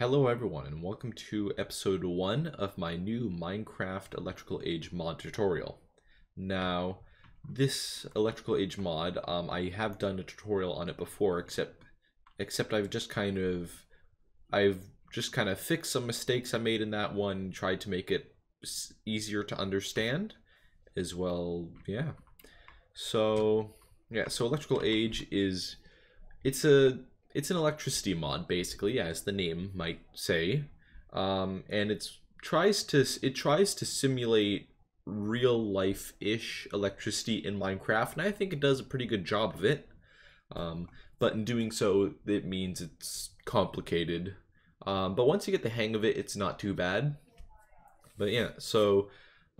Hello everyone and welcome to episode 1 of my new Minecraft Electrical Age mod tutorial. Now, this Electrical Age mod, um, I have done a tutorial on it before except except I've just kind of I've just kind of fixed some mistakes I made in that one, tried to make it easier to understand as well, yeah. So, yeah, so Electrical Age is it's a it's an electricity mod basically as the name might say. Um, and it tries to it tries to simulate real life ish electricity in minecraft and i think it does a pretty good job of it. Um, but in doing so it means it's complicated. Um, but once you get the hang of it it's not too bad. But yeah so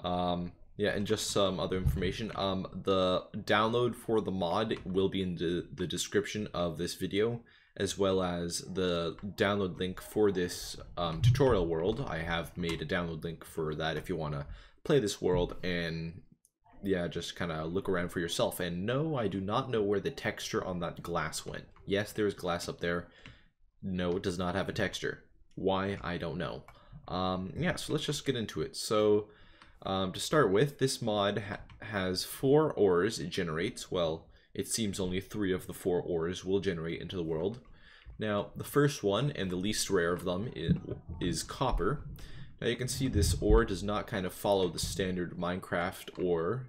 um, yeah, and just some other information. Um, the download for the mod will be in the, the description of this video as well as the download link for this um, tutorial world. I have made a download link for that if you want to play this world and yeah, just kind of look around for yourself. And no, I do not know where the texture on that glass went. Yes, there is glass up there. No, it does not have a texture. Why? I don't know. Um, yeah, so let's just get into it. So um, to start with, this mod ha has four ores it generates. Well, it seems only three of the four ores will generate into the world. Now, the first one, and the least rare of them, is, copper. Now you can see this ore does not kind of follow the standard Minecraft ore,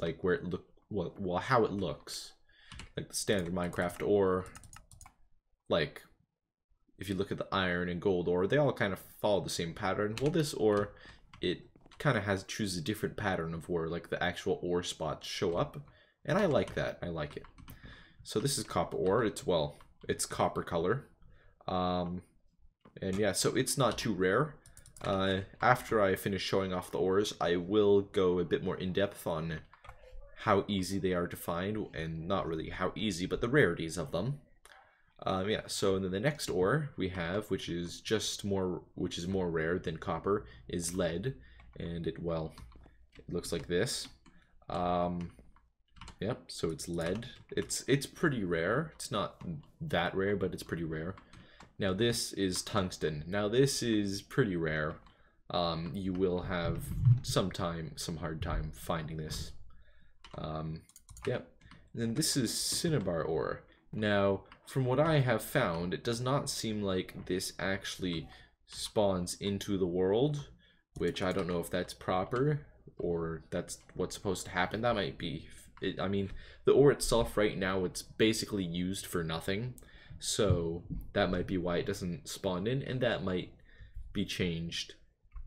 like where it look, well, well, how it looks. Like the standard Minecraft ore, like, if you look at the iron and gold ore, they all kind of follow the same pattern. Well, this ore, it kind of has chooses a different pattern of where like the actual ore spots show up. And I like that. I like it. So this is copper ore. It's, well, it's copper color. Um, and yeah, so it's not too rare. Uh, after I finish showing off the ores, I will go a bit more in-depth on how easy they are to find, and not really how easy, but the rarities of them. Um, yeah, so then the next ore we have, which is just more, which is more rare than copper, is lead, and it, well, it looks like this. Um, Yep, so it's lead. It's it's pretty rare. It's not that rare, but it's pretty rare. Now this is tungsten. Now this is pretty rare. Um, you will have some time, some hard time finding this. Um, yep. And then this is cinnabar ore. Now, from what I have found, it does not seem like this actually spawns into the world, which I don't know if that's proper or that's what's supposed to happen. That might be it, I mean, the ore itself right now, it's basically used for nothing. So that might be why it doesn't spawn in, and that might be changed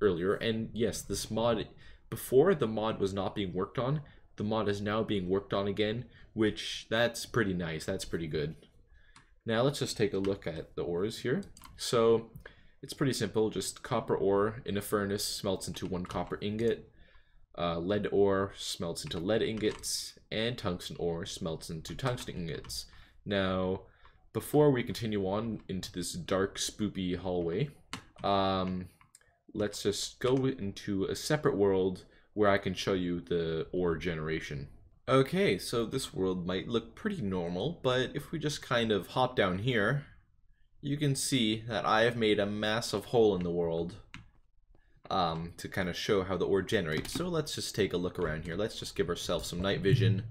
earlier. And yes, this mod, before the mod was not being worked on, the mod is now being worked on again, which that's pretty nice. That's pretty good. Now let's just take a look at the ores here. So it's pretty simple, just copper ore in a furnace smelts into one copper ingot. Uh, lead ore smelts into lead ingots, and tungsten ore smelts into tungsten ingots. Now, before we continue on into this dark, spoopy hallway, um, let's just go into a separate world where I can show you the ore generation. Okay, so this world might look pretty normal, but if we just kind of hop down here, you can see that I have made a massive hole in the world um, to kind of show how the ore generates. So let's just take a look around here. Let's just give ourselves some night vision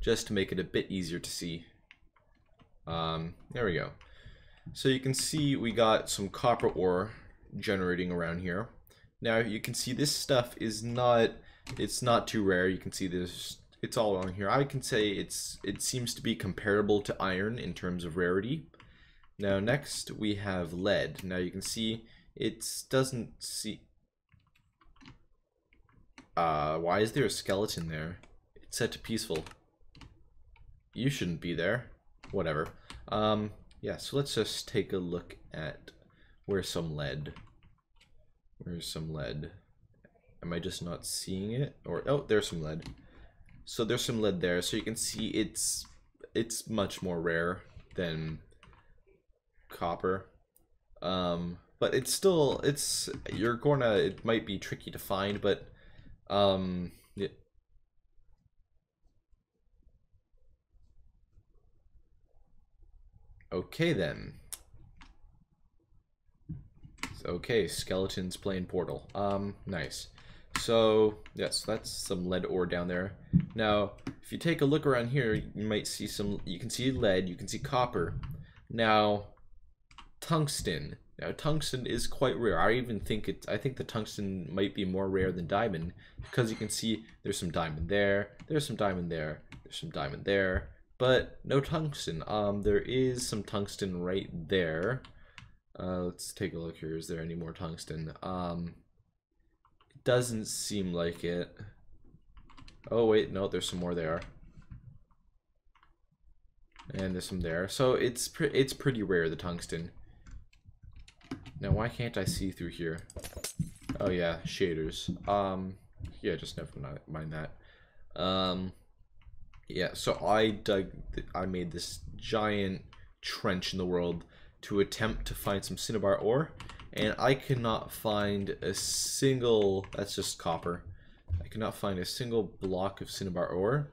just to make it a bit easier to see. Um, there we go. So you can see we got some copper ore generating around here. Now you can see this stuff is not, it's not too rare. You can see this, it's all on here. I can say it's, it seems to be comparable to iron in terms of rarity. Now next we have lead. Now you can see it doesn't see... Uh, why is there a skeleton there? It's set to peaceful. You shouldn't be there. Whatever. Um, yeah, so let's just take a look at where's some lead. Where's some lead? Am I just not seeing it? Or oh, there's some lead. So there's some lead there. So you can see it's it's much more rare than copper. Um, but it's still it's you're gonna it might be tricky to find but um it, okay then Okay, skeletons playing Portal. Um, nice. So, yes, that's some lead ore down there. Now, if you take a look around here, you might see some, you can see lead, you can see copper. Now, tungsten. Now, tungsten is quite rare. I even think it, I think the tungsten might be more rare than diamond because you can see there's some diamond there, there's some diamond there, there's some diamond there, but no tungsten. Um, there is some tungsten right there. Uh, let's take a look here. Is there any more tungsten? Um, doesn't seem like it. Oh wait, no, there's some more there. And there's some there. So it's pre it's pretty rare, the tungsten. Now, why can't I see through here? Oh yeah, shaders. Um, yeah, just never mind that. Um, yeah, so I dug, I made this giant trench in the world to attempt to find some cinnabar ore, and I cannot find a single, that's just copper, I cannot find a single block of cinnabar ore.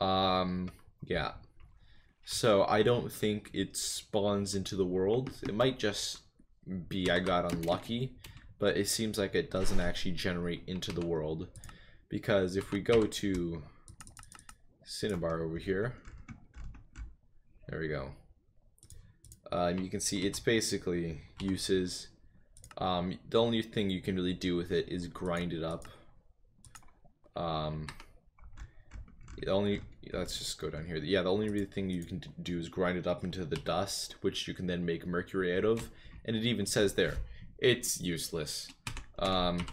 Um, yeah. So I don't think it spawns into the world. It might just be I got unlucky, but it seems like it doesn't actually generate into the world. Because if we go to Cinnabar over here, there we go. Um, you can see it's basically uses. Um, the only thing you can really do with it is grind it up. Um, the only let's just go down here. Yeah, the only really thing you can do is grind it up into the dust, which you can then make mercury out of. And it even says there, it's useless. Um,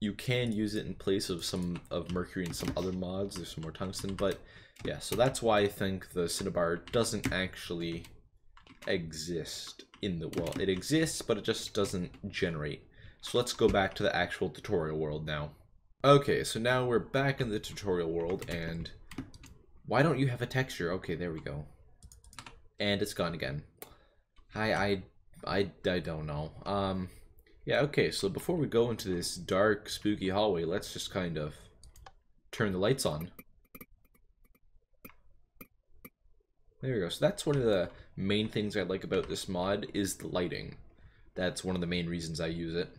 you can use it in place of some of mercury and some other mods. There's some more tungsten, but yeah, so that's why I think the cinnabar doesn't actually exist in the world. It exists, but it just doesn't generate. So let's go back to the actual tutorial world now. Okay, so now we're back in the tutorial world, and why don't you have a texture? Okay, there we go. And it's gone again. Hi, I, I, I don't know. Um, yeah, okay, so before we go into this dark, spooky hallway, let's just kind of turn the lights on. There we go. So that's one of the main things I like about this mod is the lighting. That's one of the main reasons I use it.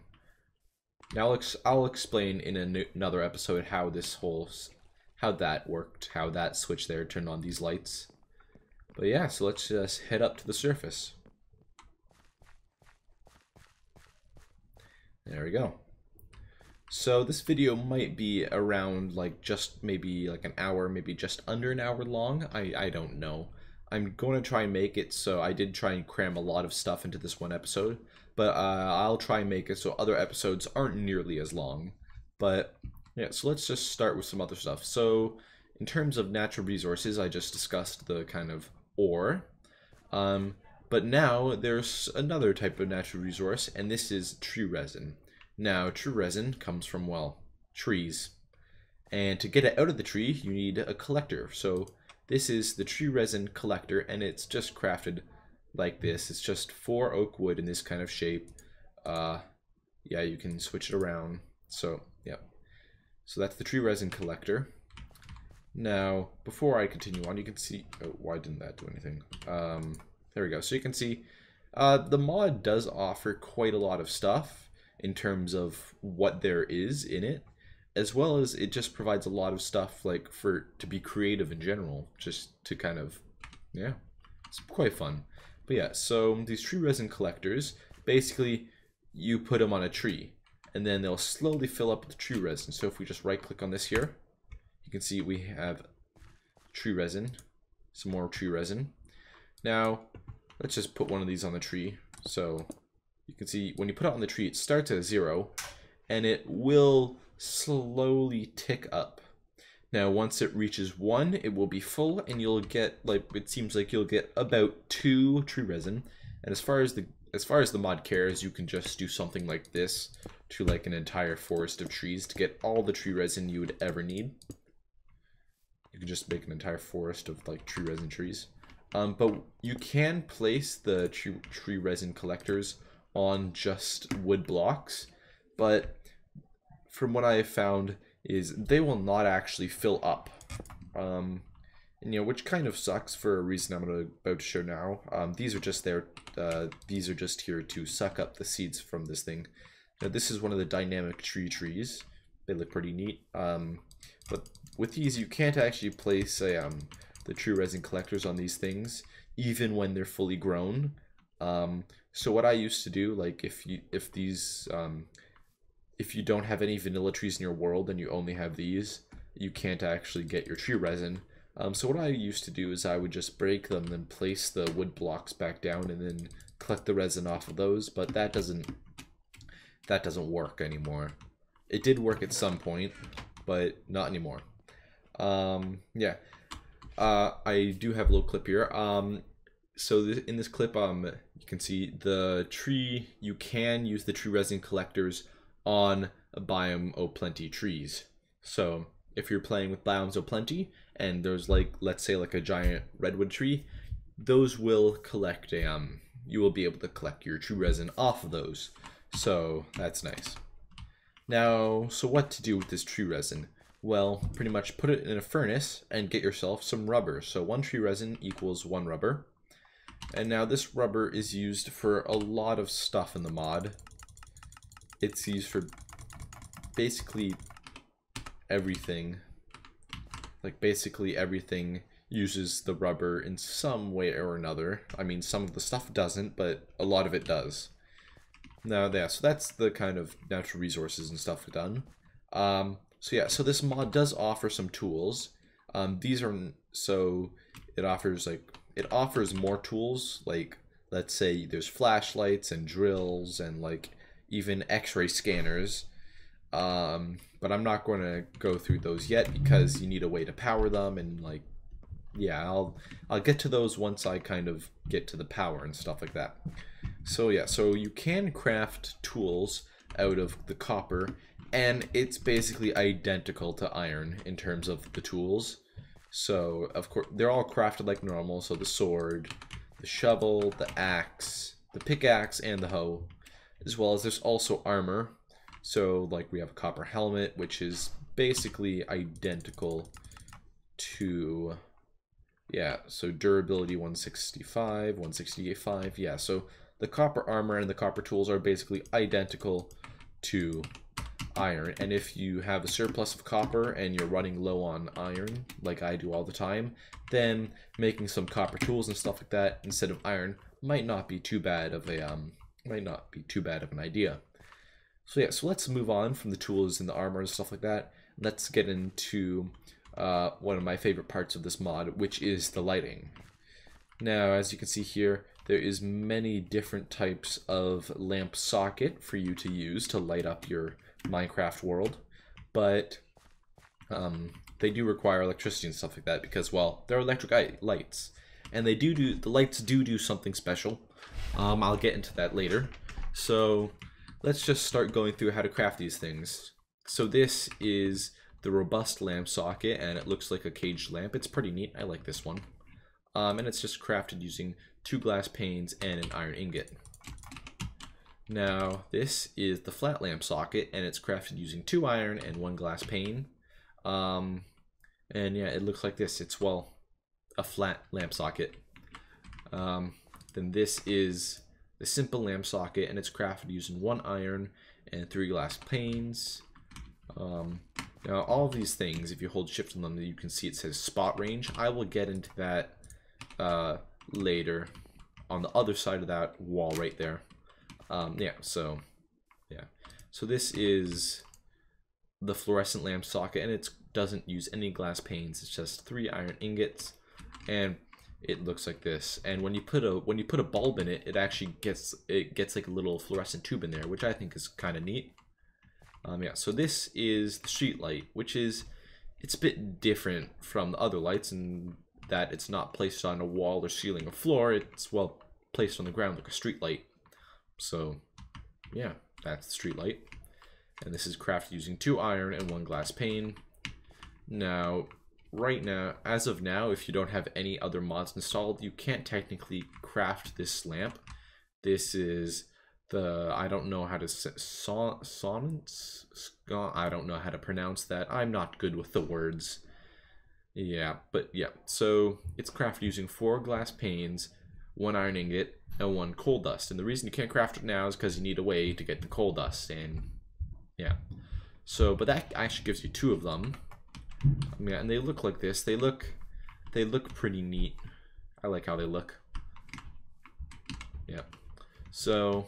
Now I'll, I'll explain in another episode how this whole, how that worked, how that switch there turned on these lights. But yeah, so let's just head up to the surface. There we go. So this video might be around like just maybe like an hour, maybe just under an hour long. I, I don't know. I'm going to try and make it so I did try and cram a lot of stuff into this one episode, but uh, I'll try and make it so other episodes aren't nearly as long. But yeah, so let's just start with some other stuff. So in terms of natural resources, I just discussed the kind of ore. Um, but now there's another type of natural resource, and this is tree resin. Now, tree resin comes from, well, trees. And to get it out of the tree, you need a collector. So this is the tree resin collector and it's just crafted like this. It's just four oak wood in this kind of shape. Uh, yeah, you can switch it around. So, yeah. So that's the tree resin collector. Now, before I continue on, you can see... Oh, why didn't that do anything? Um, there we go. So you can see uh, the mod does offer quite a lot of stuff in terms of what there is in it as well as it just provides a lot of stuff like for to be creative in general just to kind of yeah it's quite fun. But yeah so these tree resin collectors basically you put them on a tree and then they'll slowly fill up with tree resin. So if we just right click on this here you can see we have tree resin some more tree resin now let's just put one of these on the tree so you can see when you put it on the tree it starts at zero and it will slowly tick up. Now, once it reaches one, it will be full, and you'll get like it seems like you'll get about two tree resin. And as far as the as far as the mod cares, you can just do something like this to like an entire forest of trees to get all the tree resin you would ever need. You can just make an entire forest of like tree resin trees. Um, but you can place the tree, tree resin collectors on just wood blocks, but from what I have found, is they will not actually fill up. Um, and, you know, which kind of sucks for a reason I'm about to show now. Um, these are just there. Uh, these are just here to suck up the seeds from this thing. Now, this is one of the dynamic tree trees. They look pretty neat. Um, but with these, you can't actually place a, um, the tree resin collectors on these things, even when they're fully grown. Um, so what I used to do, like if you if these um, if you don't have any vanilla trees in your world and you only have these, you can't actually get your tree resin. Um, so what I used to do is I would just break them, then place the wood blocks back down, and then collect the resin off of those. But that doesn't that doesn't work anymore. It did work at some point, but not anymore. Um, yeah, uh, I do have a little clip here. Um, so in this clip, um, you can see the tree. You can use the tree resin collectors on Biome O' Plenty trees. So if you're playing with Biomes O' Plenty and there's like let's say like a giant redwood tree, those will collect a um you will be able to collect your tree resin off of those. So that's nice. Now, so what to do with this tree resin? Well, pretty much put it in a furnace and get yourself some rubber. So one tree resin equals one rubber. And now this rubber is used for a lot of stuff in the mod. It's used for basically everything. Like basically everything uses the rubber in some way or another. I mean, some of the stuff doesn't, but a lot of it does. Now, yeah, so that's the kind of natural resources and stuff done. Um, so yeah, so this mod does offer some tools. Um, these are, so it offers like, it offers more tools, like, let's say there's flashlights and drills and like even x-ray scanners. Um, but I'm not going to go through those yet because you need a way to power them and like yeah, I'll I'll get to those once I kind of get to the power and stuff like that. So yeah, so you can craft tools out of the copper and it's basically identical to iron in terms of the tools. So of course they're all crafted like normal, so the sword, the shovel, the axe, the pickaxe and the hoe, as well as there's also armor. So like we have a copper helmet which is basically identical to yeah, so durability 165, 168.5. Yeah, so the copper armor and the copper tools are basically identical to iron. And if you have a surplus of copper and you're running low on iron, like I do all the time, then making some copper tools and stuff like that instead of iron might not be too bad of a um might not be too bad of an idea. So yeah, so let's move on from the tools and the armor and stuff like that. Let's get into uh, one of my favorite parts of this mod, which is the lighting. Now, as you can see here, there is many different types of lamp socket for you to use to light up your Minecraft world, but um, they do require electricity and stuff like that because, well, they're electric lights, and they do do the lights do do something special. Um, I'll get into that later. So let's just start going through how to craft these things. So this is the robust lamp socket and it looks like a caged lamp. It's pretty neat. I like this one. Um, and it's just crafted using two glass panes and an iron ingot. Now this is the flat lamp socket and it's crafted using two iron and one glass pane. Um, and yeah, it looks like this. It's, well, a flat lamp socket. Um, then this is the simple lamp socket and it's crafted using one iron and three glass panes. Um, now all these things, if you hold shift on them, you can see it says spot range. I will get into that uh, later on the other side of that wall right there. Um, yeah, so yeah. So this is the fluorescent lamp socket and it doesn't use any glass panes. It's just three iron ingots and it looks like this. And when you put a when you put a bulb in it, it actually gets it gets like a little fluorescent tube in there, which I think is kind of neat. Um, yeah, so this is the street light, which is, it's a bit different from the other lights in that it's not placed on a wall or ceiling or floor. It's, well, placed on the ground like a street light. So, yeah, that's the street light. And this is crafted using two iron and one glass pane. Now, right now, as of now, if you don't have any other mods installed, you can't technically craft this lamp. This is the I don't know how to son, sonnets. I don't know how to pronounce that. I'm not good with the words. Yeah, but yeah, so it's crafted using four glass panes, one iron ingot, and one coal dust. And the reason you can't craft it now is because you need a way to get the coal dust, and yeah. So, but that actually gives you two of them. Yeah, and they look like this. They look, they look pretty neat. I like how they look. Yeah. So,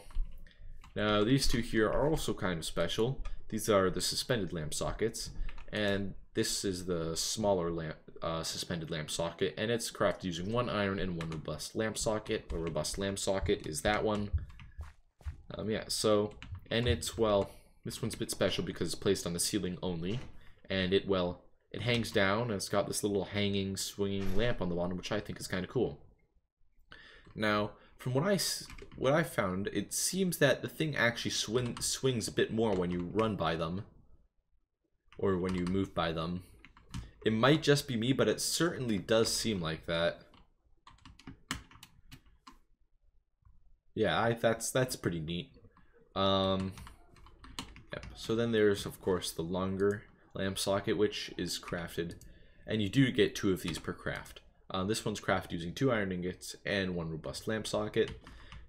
now these two here are also kind of special. These are the suspended lamp sockets, and this is the smaller lamp, uh, suspended lamp socket, and it's crafted using one iron and one robust lamp socket. A robust lamp socket is that one. Um, yeah, so, and it's, well, this one's a bit special because it's placed on the ceiling only, and it, well, it hangs down, and it's got this little hanging, swinging lamp on the bottom, which I think is kind of cool. Now, from what I, what I found, it seems that the thing actually swing, swings a bit more when you run by them, or when you move by them. It might just be me, but it certainly does seem like that. Yeah, I, that's that's pretty neat. Um, yep. So then there's, of course, the longer lamp socket, which is crafted, and you do get two of these per craft. Um, this one's crafted using two iron ingots and one robust lamp socket.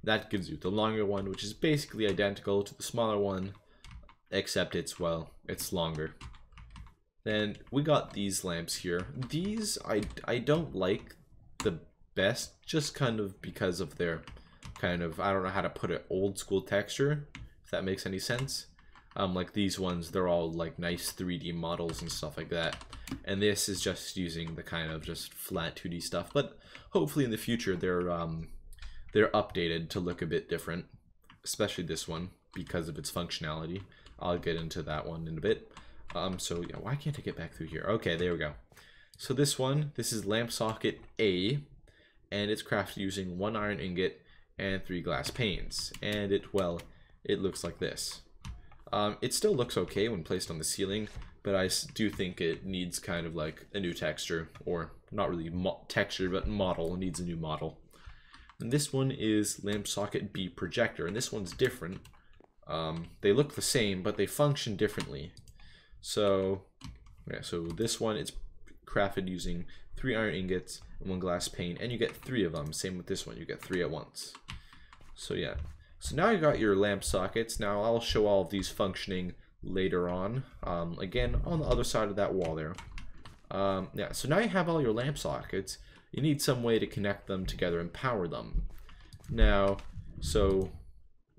That gives you the longer one, which is basically identical to the smaller one, except it's, well, it's longer. Then we got these lamps here. These I, I don't like the best, just kind of because of their kind of, I don't know how to put it, old school texture, if that makes any sense. Um, like these ones, they're all like nice 3D models and stuff like that. And this is just using the kind of just flat 2D stuff. But hopefully in the future they're um, they're updated to look a bit different, especially this one because of its functionality. I'll get into that one in a bit. Um, so yeah, why can't I get back through here? Okay, there we go. So this one, this is lamp socket A, and it's crafted using one iron ingot and three glass panes. And it, well, it looks like this. Um, it still looks okay when placed on the ceiling, but I do think it needs kind of like a new texture, or not really texture, but model. It needs a new model. And this one is lamp socket B projector, and this one's different. Um, they look the same, but they function differently. So, yeah, so this one it's crafted using three iron ingots and one glass pane, and you get three of them. Same with this one, you get three at once. So yeah, so now you got your lamp sockets. Now I'll show all of these functioning later on. Um, again, on the other side of that wall there. Um, yeah, so now you have all your lamp sockets. You need some way to connect them together and power them. Now, so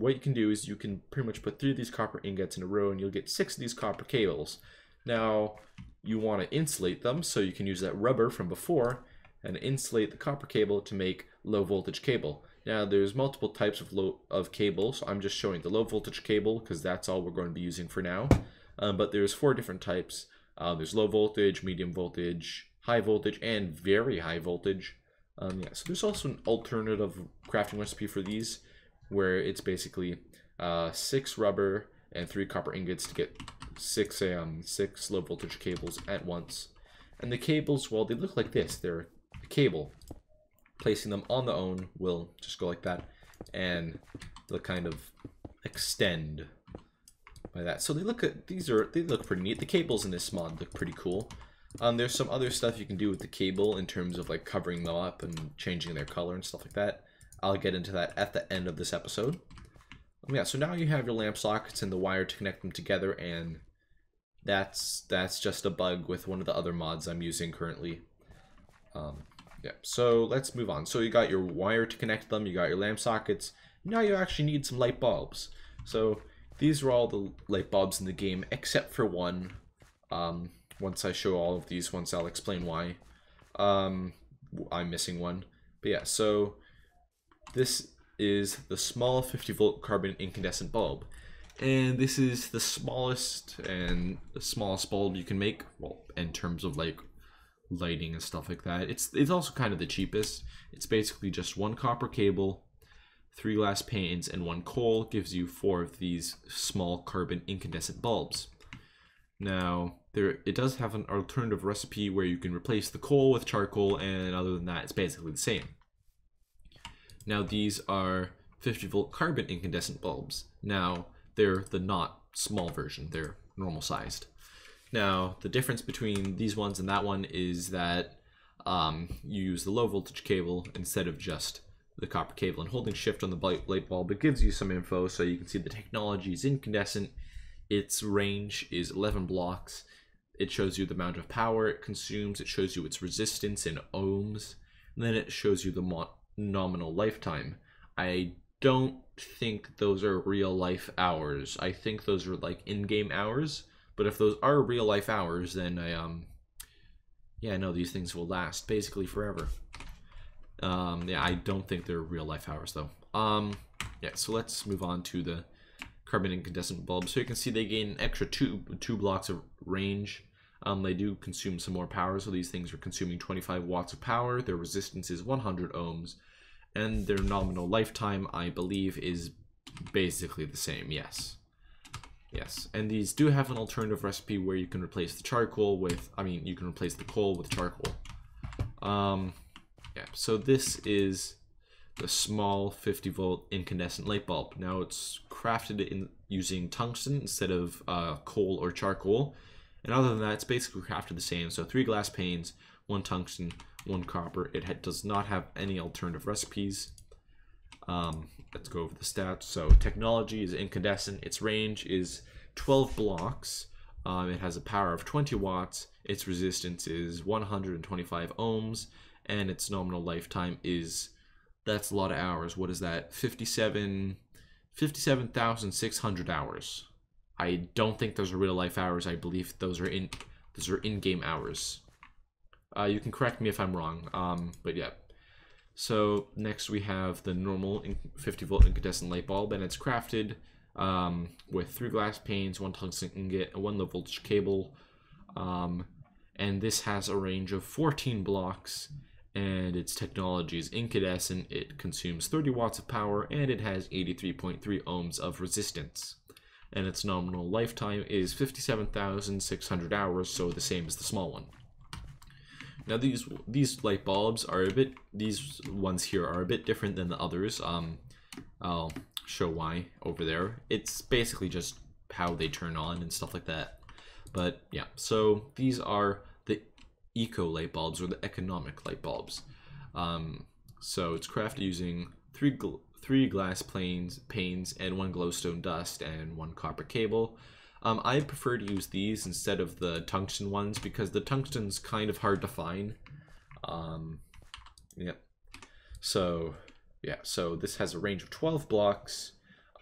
what you can do is you can pretty much put three of these copper ingots in a row and you'll get six of these copper cables. Now, you want to insulate them, so you can use that rubber from before and insulate the copper cable to make low voltage cable. Now, there's multiple types of low of cables. I'm just showing the low voltage cable because that's all we're going to be using for now. Um, but there's four different types. Uh, there's low voltage, medium voltage, high voltage, and very high voltage. Um, yeah, so there's also an alternative crafting recipe for these where it's basically uh, six rubber and three copper ingots to get six um six low voltage cables at once. And the cables, well, they look like this. They're a cable. Placing them on the own will just go like that, and they'll kind of extend by that. So they look at these are they look pretty neat. The cables in this mod look pretty cool. Um, there's some other stuff you can do with the cable in terms of like covering them up and changing their color and stuff like that. I'll get into that at the end of this episode. Um, yeah, so now you have your lamp sockets and the wire to connect them together, and that's that's just a bug with one of the other mods I'm using currently. Um, yeah, so let's move on. So you got your wire to connect them, you got your lamp sockets. Now you actually need some light bulbs. So these are all the light bulbs in the game except for one. Um, once I show all of these, once I'll explain why. Um, I'm missing one. But yeah, so this is the small 50 volt carbon incandescent bulb. And this is the smallest and the smallest bulb you can make, well, in terms of like lighting and stuff like that. It's it's also kind of the cheapest. It's basically just one copper cable, three glass panes, and one coal gives you four of these small carbon incandescent bulbs. Now, there it does have an alternative recipe where you can replace the coal with charcoal, and other than that, it's basically the same. Now these are 50 volt carbon incandescent bulbs. Now they're the not small version, they're normal sized. Now, the difference between these ones and that one is that um, you use the low voltage cable instead of just the copper cable. And holding shift on the light bulb, it gives you some info so you can see the technology is incandescent. Its range is 11 blocks. It shows you the amount of power it consumes. It shows you its resistance in ohms. And then it shows you the nominal lifetime. I don't think those are real life hours. I think those are like in-game hours. But if those are real life hours, then I um yeah, no, these things will last basically forever. Um, yeah, I don't think they're real life hours though. Um, yeah, so let's move on to the carbon incandescent bulb. So you can see they gain an extra two two blocks of range. Um, they do consume some more power, so these things are consuming 25 watts of power. Their resistance is 100 ohms, and their nominal lifetime, I believe, is basically the same. Yes. Yes, and these do have an alternative recipe where you can replace the charcoal with, I mean, you can replace the coal with charcoal. Um, yeah, so this is the small 50 volt incandescent light bulb. Now it's crafted in using tungsten instead of uh, coal or charcoal. And other than that, it's basically crafted the same. So three glass panes, one tungsten, one copper. It does not have any alternative recipes. Um, let's go over the stats. So technology is incandescent. Its range is 12 blocks. Um, it has a power of 20 watts. Its resistance is 125 ohms. And its nominal lifetime is, that's a lot of hours. What is that? 57, 57,600 hours. I don't think those are real life hours. I believe those are in those are in-game hours. Uh, you can correct me if I'm wrong. Um, but yeah, so next we have the normal 50 volt incandescent light bulb and it's crafted um, with three glass panes, one tungsten ingot, one low voltage cable. Um, and this has a range of 14 blocks and its technology is incandescent. It consumes 30 watts of power and it has 83.3 ohms of resistance. And its nominal lifetime is 57,600 hours, so the same as the small one. Now these these light bulbs are a bit these ones here are a bit different than the others. Um, I'll show why over there. It's basically just how they turn on and stuff like that. But yeah, so these are the eco light bulbs or the economic light bulbs. Um, so it's crafted using three three glass planes panes and one glowstone dust and one copper cable. Um, I prefer to use these instead of the tungsten ones because the tungsten's kind of hard to find. Um, yeah. So, yeah, so this has a range of 12 blocks.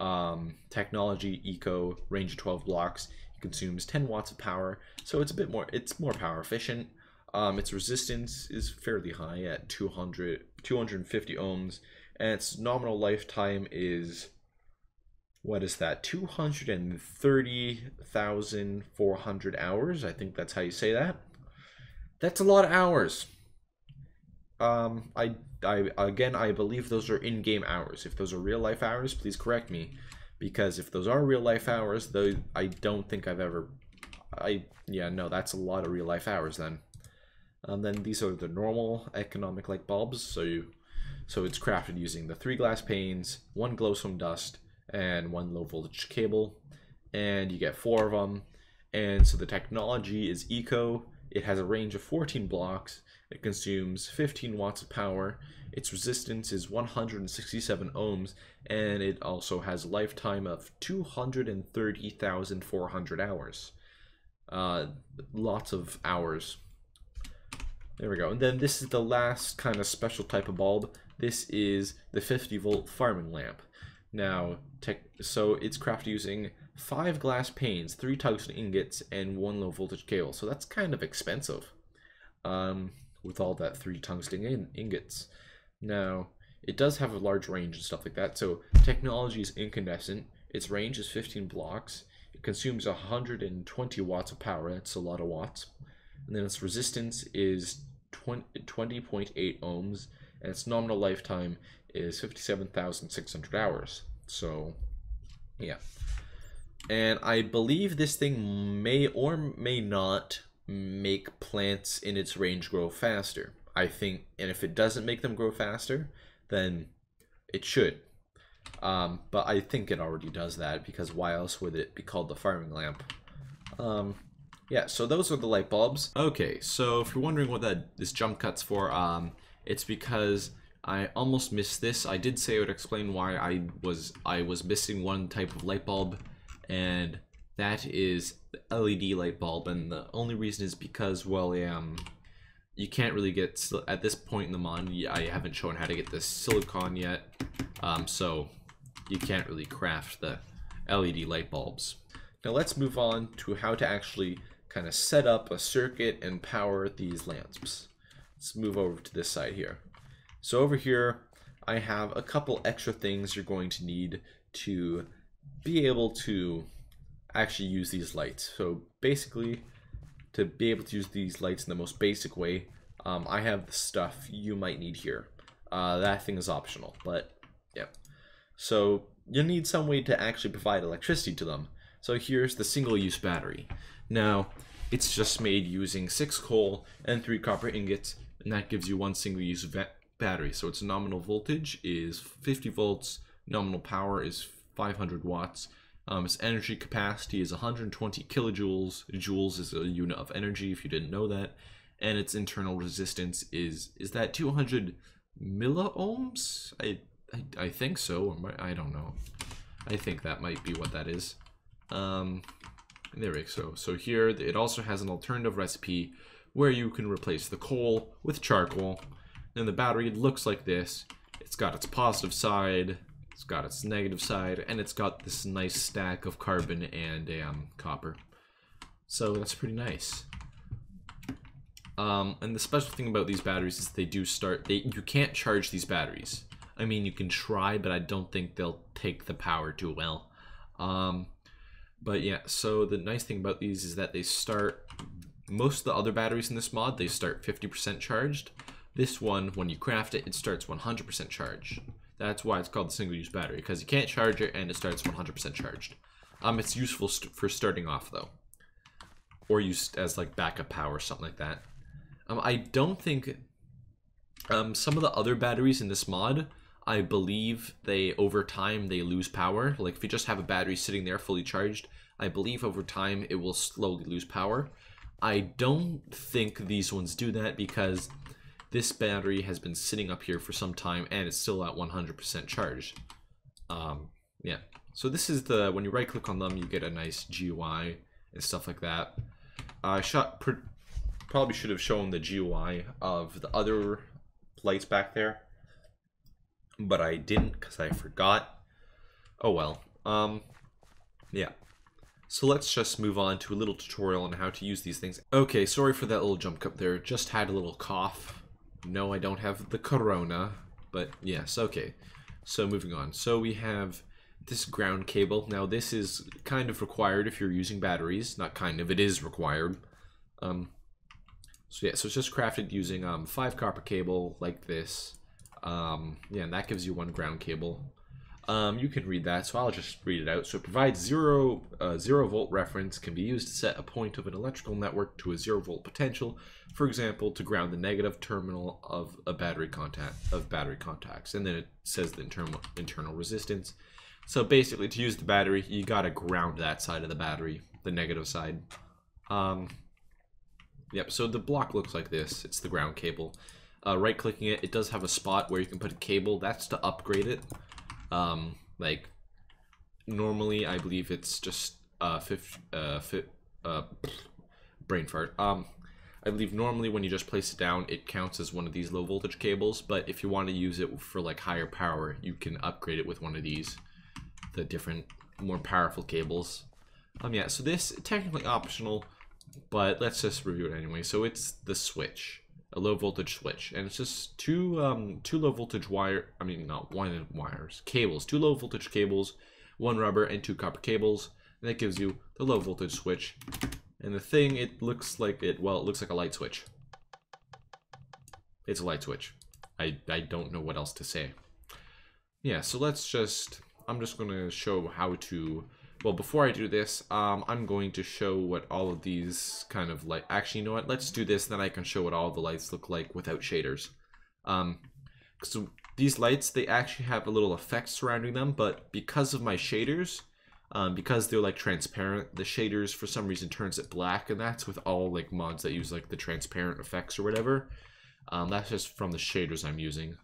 Um, technology, eco, range of 12 blocks. It consumes 10 watts of power, so it's a bit more, it's more power efficient. Um, its resistance is fairly high at 200, 250 ohms, and its nominal lifetime is what is that? 230,400 hours? I think that's how you say that. That's a lot of hours. Um I I again I believe those are in-game hours. If those are real life hours please correct me. Because if those are real life hours though I don't think I've ever I yeah no that's a lot of real life hours then. And then these are the normal economic like bulbs so you so it's crafted using the three glass panes one glowstone dust and one low voltage cable. And you get four of them and so the technology is eco. It has a range of 14 blocks. It consumes 15 watts of power. Its resistance is 167 ohms and it also has a lifetime of 230,400 hours. Uh, lots of hours. There we go. And then this is the last kind of special type of bulb this is the 50 volt farming lamp now, so it's crafted using five glass panes, three tungsten ingots, and one low voltage cable. So that's kind of expensive um, with all that three tungsten in ingots. Now, it does have a large range and stuff like that. So technology is incandescent. Its range is 15 blocks. It consumes 120 watts of power. That's a lot of watts. And then its resistance is 20.8 ohms. And its nominal lifetime is 57,600 hours. So, yeah. And I believe this thing may or may not make plants in its range grow faster. I think, and if it doesn't make them grow faster, then it should. Um, but I think it already does that because why else would it be called the farming lamp? Um, yeah, so those are the light bulbs. Okay, so if you're wondering what that this jump cut's for, um, it's because I almost missed this. I did say I would explain why I was I was missing one type of light bulb, and that is the LED light bulb. And the only reason is because well, um, you can't really get at this point in the mod. I haven't shown how to get this silicon yet, um, so you can't really craft the LED light bulbs. Now let's move on to how to actually kind of set up a circuit and power these lamps. Let's move over to this side here. So over here, I have a couple extra things you're going to need to be able to actually use these lights. So basically, to be able to use these lights in the most basic way, um, I have the stuff you might need here. Uh, that thing is optional, but yeah. So you'll need some way to actually provide electricity to them. So here's the single-use battery. Now, it's just made using 6 coal and 3 copper ingots, and that gives you one single-use battery. So its nominal voltage is 50 volts, nominal power is 500 watts, um, its energy capacity is 120 kilojoules. Joules is a unit of energy, if you didn't know that. And its internal resistance is, is that 200 milliohms? I, I, I think so, I don't know. I think that might be what that is. Um, there we go. So here, it also has an alternative recipe where you can replace the coal with charcoal. And the battery looks like this. It's got its positive side, it's got its negative side, and it's got this nice stack of carbon and um, copper. So that's pretty nice. Um, and the special thing about these batteries is they do start, they, you can't charge these batteries. I mean, you can try, but I don't think they'll take the power too well. Um, but yeah, so the nice thing about these is that they start, most of the other batteries in this mod, they start 50% charged. This one, when you craft it, it starts 100% charged. That's why it's called the single-use battery, because you can't charge it and it starts 100% charged. Um, It's useful st for starting off, though. Or used as, like, backup power or something like that. Um, I don't think... Um, some of the other batteries in this mod I believe they over time they lose power. Like if you just have a battery sitting there fully charged, I believe over time it will slowly lose power. I don't think these ones do that because this battery has been sitting up here for some time and it's still at 100% charged. Um, yeah. So this is the, when you right click on them, you get a nice GUI and stuff like that. I shot, probably should have shown the GUI of the other lights back there but I didn't because I forgot. Oh well. Um, yeah. So let's just move on to a little tutorial on how to use these things. Okay, sorry for that little jump cut there. Just had a little cough. No, I don't have the corona, but yes, okay. So moving on. So we have this ground cable. Now this is kind of required if you're using batteries. Not kind of, it is required. Um, so yeah, so it's just crafted using um, five copper cable like this. Um, yeah, and that gives you one ground cable. Um, you can read that, so I'll just read it out. So it provides zero, uh, zero volt reference, can be used to set a point of an electrical network to a zero volt potential, for example, to ground the negative terminal of a battery contact of battery contacts. And then it says the internal internal resistance. So basically, to use the battery, you gotta ground that side of the battery, the negative side. Um, yep. So the block looks like this. It's the ground cable uh, right clicking it, it does have a spot where you can put a cable. That's to upgrade it. Um, like normally, I believe it's just uh, fifth, uh, fit, uh, brain fart. Um, I believe normally when you just place it down, it counts as one of these low voltage cables. But if you want to use it for like higher power, you can upgrade it with one of these, the different more powerful cables. Um, yeah. So this technically optional, but let's just review it anyway. So it's the switch a low voltage switch. And it's just two um two low voltage wire i mean not one wires cables two low voltage cables one rubber and two copper cables. And that gives you the low voltage switch. And the thing it looks like it well it looks like a light switch. It's a light switch. I i don't know what else to say. Yeah so let's just i'm just going to show how to well, before I do this, um, I'm going to show what all of these kind of like. Actually, you know what? Let's do this, then I can show what all the lights look like without shaders. Um, so these lights, they actually have a little effect surrounding them, but because of my shaders, Um, because they're like transparent, the shaders for some reason turns it black, and that's with all like mods that use like the transparent effects or whatever. Um, that's just from the shaders I'm using.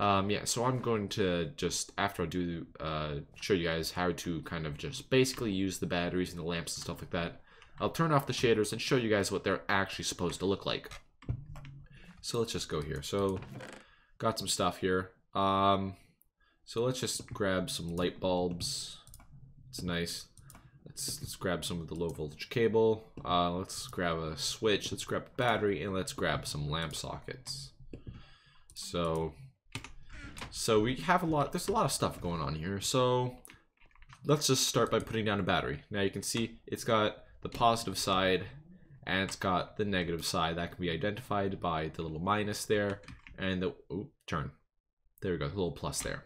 Um, yeah, so I'm going to just, after I do, uh, show you guys how to kind of just basically use the batteries and the lamps and stuff like that. I'll turn off the shaders and show you guys what they're actually supposed to look like. So let's just go here. So, got some stuff here. Um, so let's just grab some light bulbs. It's nice. Let's let's grab some of the low voltage cable. Uh, let's grab a switch. Let's grab a battery, and let's grab some lamp sockets. So, so we have a lot. There's a lot of stuff going on here. So let's just start by putting down a battery. Now you can see it's got the positive side and it's got the negative side that can be identified by the little minus there and the oh, turn. There we go, the little plus there.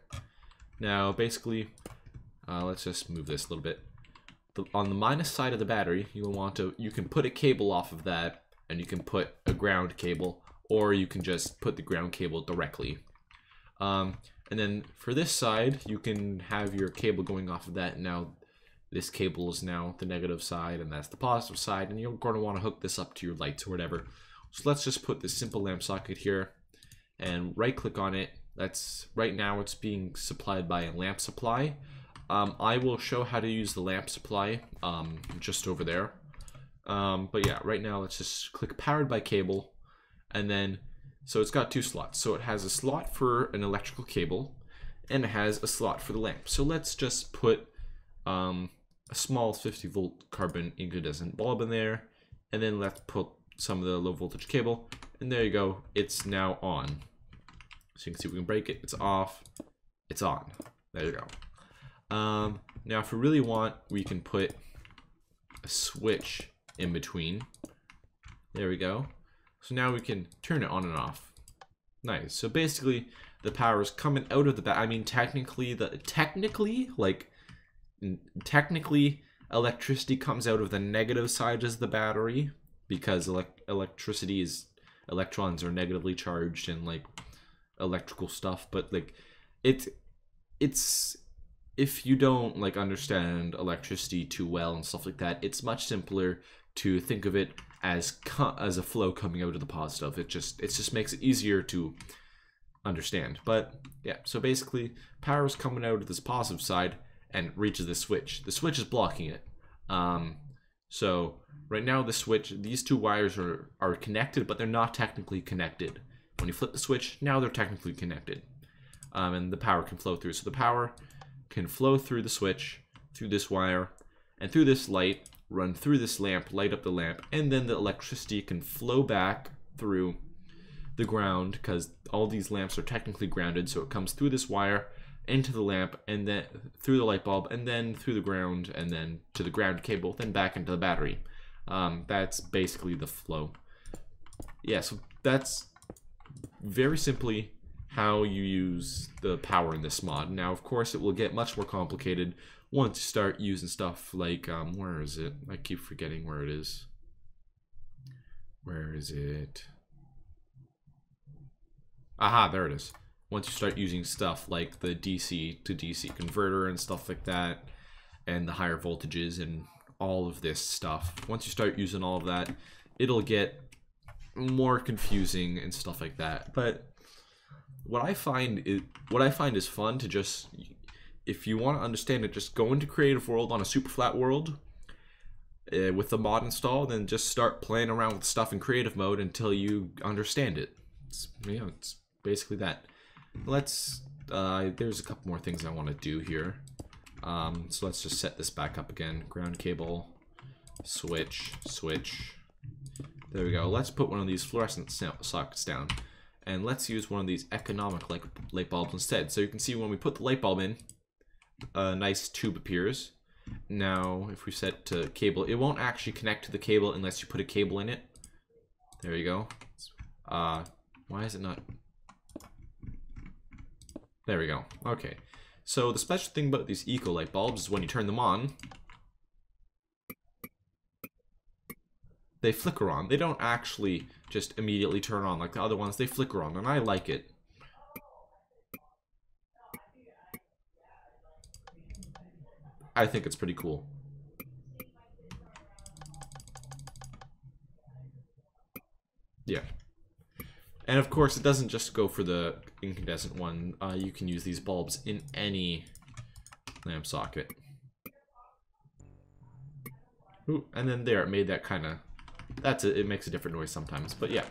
Now basically, uh, let's just move this a little bit. The, on the minus side of the battery, you will want to you can put a cable off of that and you can put a ground cable or you can just put the ground cable directly. Um, and then for this side, you can have your cable going off of that. Now this cable is now the negative side and that's the positive side and you're going to want to hook this up to your lights or whatever. So let's just put this simple lamp socket here and right click on it. That's right now it's being supplied by a lamp supply. Um, I will show how to use the lamp supply um, just over there. Um, but yeah, right now let's just click powered by cable and then so it's got two slots. So it has a slot for an electrical cable and it has a slot for the lamp. So let's just put um, a small 50 volt carbon incandescent bulb in there and then let's put some of the low voltage cable and there you go. It's now on. So you can see we can break it. It's off. It's on. There you go. Um, now if we really want we can put a switch in between. There we go so now we can turn it on and off nice so basically the power is coming out of the bat. I mean technically the technically like technically electricity comes out of the negative side of the battery because elect electricity is electrons are negatively charged and like electrical stuff but like it it's if you don't like understand electricity too well and stuff like that it's much simpler to think of it as as a flow coming out of the positive it just it just makes it easier to understand but yeah so basically power is coming out of this positive side and reaches the switch. The switch is blocking it. Um, so right now the switch, these two wires are, are connected, but they're not technically connected. When you flip the switch, now they're technically connected. Um, and the power can flow through. So the power can flow through the switch, through this wire, and through this light, run through this lamp, light up the lamp, and then the electricity can flow back through the ground because all these lamps are technically grounded. So it comes through this wire into the lamp and then through the light bulb and then through the ground and then to the ground cable then back into the battery um, that's basically the flow yeah so that's very simply how you use the power in this mod now of course it will get much more complicated once you start using stuff like um, where is it? I keep forgetting where it is. Where is it? Aha there it is. Once you start using stuff like the DC to DC converter and stuff like that, and the higher voltages and all of this stuff, once you start using all of that, it'll get more confusing and stuff like that. But what I find is what I find is fun to just if you want to understand it, just go into Creative World on a super flat world uh, with the mod installed, and just start playing around with stuff in creative mode until you understand it. It's, you know, it's basically that let's, uh, there's a couple more things I want to do here. Um, so let's just set this back up again. Ground cable, switch, switch. There we go. Let's put one of these fluorescent sockets down. And let's use one of these economic light, light bulbs instead. So you can see when we put the light bulb in, a nice tube appears. Now, if we set to cable, it won't actually connect to the cable unless you put a cable in it. There you go. Uh, why is it not there we go. Okay. So the special thing about these eco light bulbs is when you turn them on, they flicker on. They don't actually just immediately turn on like the other ones. They flicker on, and I like it. I think it's pretty cool. Yeah. And of course, it doesn't just go for the incandescent one. Uh, you can use these bulbs in any lamp socket. Ooh, and then there, it made that kind of... That's a, It makes a different noise sometimes, but yeah.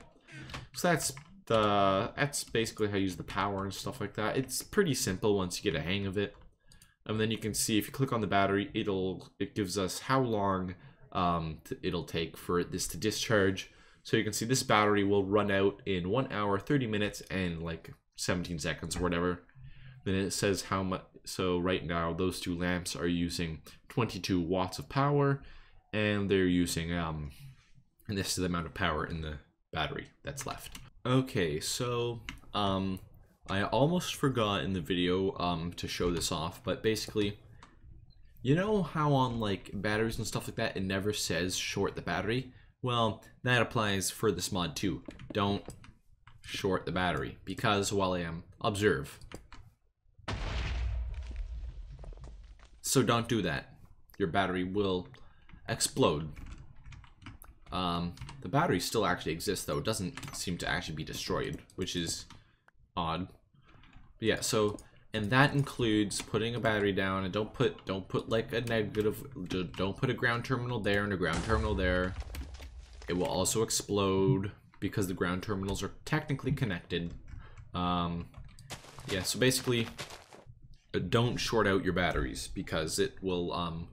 So that's the that's basically how you use the power and stuff like that. It's pretty simple once you get a hang of it. And then you can see if you click on the battery, it'll it gives us how long um, it'll take for this to discharge. So you can see this battery will run out in 1 hour, 30 minutes, and like 17 seconds or whatever. Then it says how much, so right now those two lamps are using 22 watts of power, and they're using, um, and this is the amount of power in the battery that's left. Okay, so um, I almost forgot in the video um, to show this off, but basically, you know how on like batteries and stuff like that, it never says short the battery? Well, that applies for this mod too. Don't short the battery, because while I am, observe. So don't do that. Your battery will explode. Um, the battery still actually exists, though. It doesn't seem to actually be destroyed, which is odd. But yeah, so and that includes putting a battery down and don't put don't put like a negative don't put a ground terminal there and a ground terminal there. It will also explode because the ground terminals are technically connected. Um, yeah, so basically, uh, don't short out your batteries because it will um,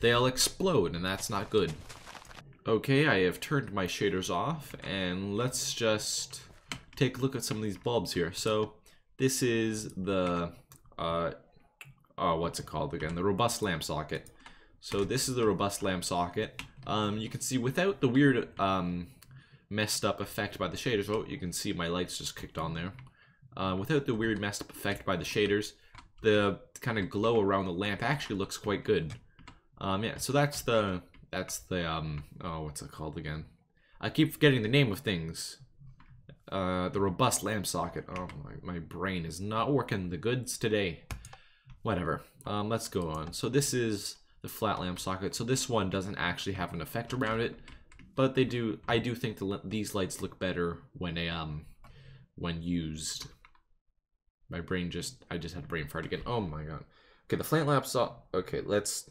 they'll explode and that's not good. Okay, I have turned my shaders off, and let's just take a look at some of these bulbs here. So, this is the, uh, oh, what's it called again? The robust lamp socket. So this is the robust lamp socket. Um, you can see without the weird, um, messed up effect by the shaders, oh, you can see my lights just kicked on there. Uh, without the weird messed up effect by the shaders, the kind of glow around the lamp actually looks quite good. Um, yeah, so that's the that's the, um, oh, what's it called again? I keep forgetting the name of things. Uh, the robust lamp socket. Oh, my, my brain is not working the goods today. Whatever. Um, let's go on. So this is the flat lamp socket. So this one doesn't actually have an effect around it, but they do. I do think the, these lights look better when they um when used. My brain just I just had a brain fart again. Oh my god. Okay, the flat lamp socket. Okay, let's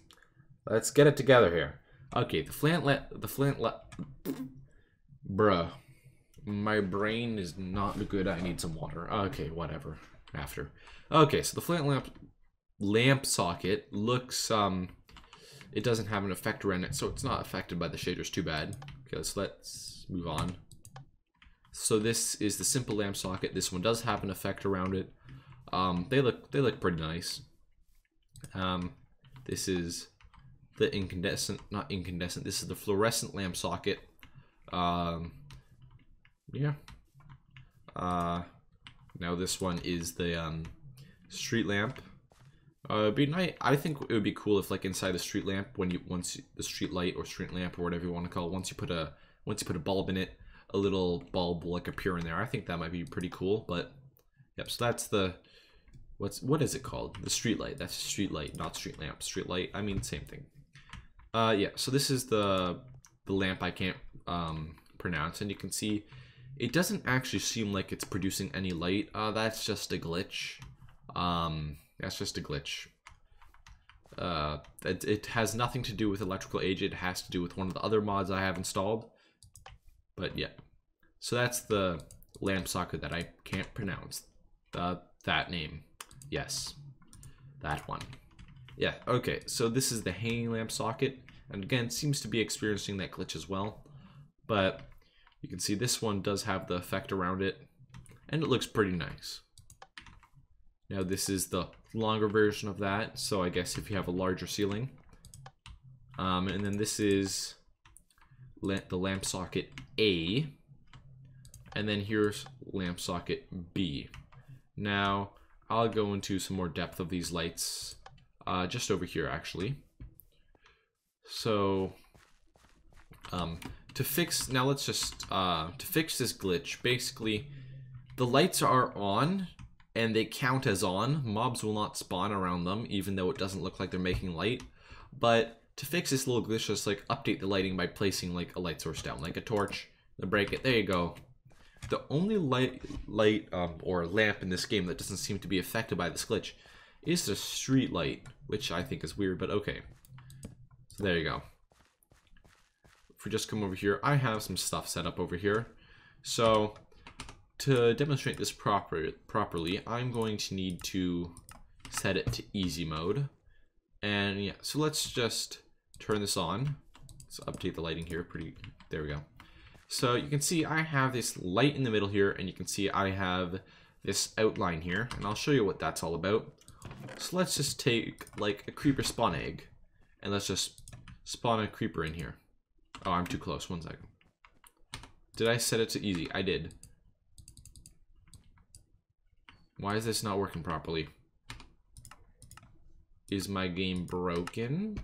let's get it together here. Okay, the flat let the flat let bruh. My brain is not good. I need some water. Okay, whatever. After. Okay, so the flat lamp lamp socket looks um it doesn't have an effect around it, so it's not affected by the shaders too bad. Okay, let's let's move on. So this is the simple lamp socket. This one does have an effect around it. Um, they look they look pretty nice. Um, this is the incandescent, not incandescent, this is the fluorescent lamp socket. Um, yeah. Uh, now this one is the um, street lamp. Uh, it'd be nice. I think it would be cool if, like, inside the street lamp, when you once the street light or street lamp or whatever you want to call it, once you put a once you put a bulb in it, a little bulb will like appear in there. I think that might be pretty cool. But yep. So that's the what's what is it called? The street light. That's street light, not street lamp. Street light. I mean, same thing. Uh, yeah, so this is the the lamp I can't um, pronounce, and you can see it doesn't actually seem like it's producing any light. Uh, that's just a glitch. Um, that's just a glitch. Uh, it, it has nothing to do with Electrical Age. It has to do with one of the other mods I have installed. But yeah, so that's the lamp socket that I can't pronounce. Uh, that name. Yes, that one. Yeah, okay, so this is the hanging lamp socket. And again, seems to be experiencing that glitch as well. But you can see this one does have the effect around it. And it looks pretty nice. Now this is the longer version of that. So I guess if you have a larger ceiling. Um, and then this is the lamp socket A. And then here's lamp socket B. Now, I'll go into some more depth of these lights uh, just over here actually. So um, to fix, now let's just, uh, to fix this glitch, basically the lights are on and they count as on. Mobs will not spawn around them even though it doesn't look like they're making light. But to fix this little glitch, just like update the lighting by placing like a light source down, like a torch, then break it. There you go. The only light, light um, or lamp in this game that doesn't seem to be affected by this glitch is the street light, which I think is weird, but okay. So there you go. If we just come over here, I have some stuff set up over here. So to demonstrate this proper properly, I'm going to need to set it to easy mode. And yeah, so let's just turn this on. Let's update the lighting here. Pretty, there we go. So you can see I have this light in the middle here, and you can see I have this outline here, and I'll show you what that's all about. So let's just take like a creeper spawn egg, and let's just spawn a creeper in here. Oh, I'm too close. One second. Did I set it to easy? I did. Why is this not working properly? Is my game broken?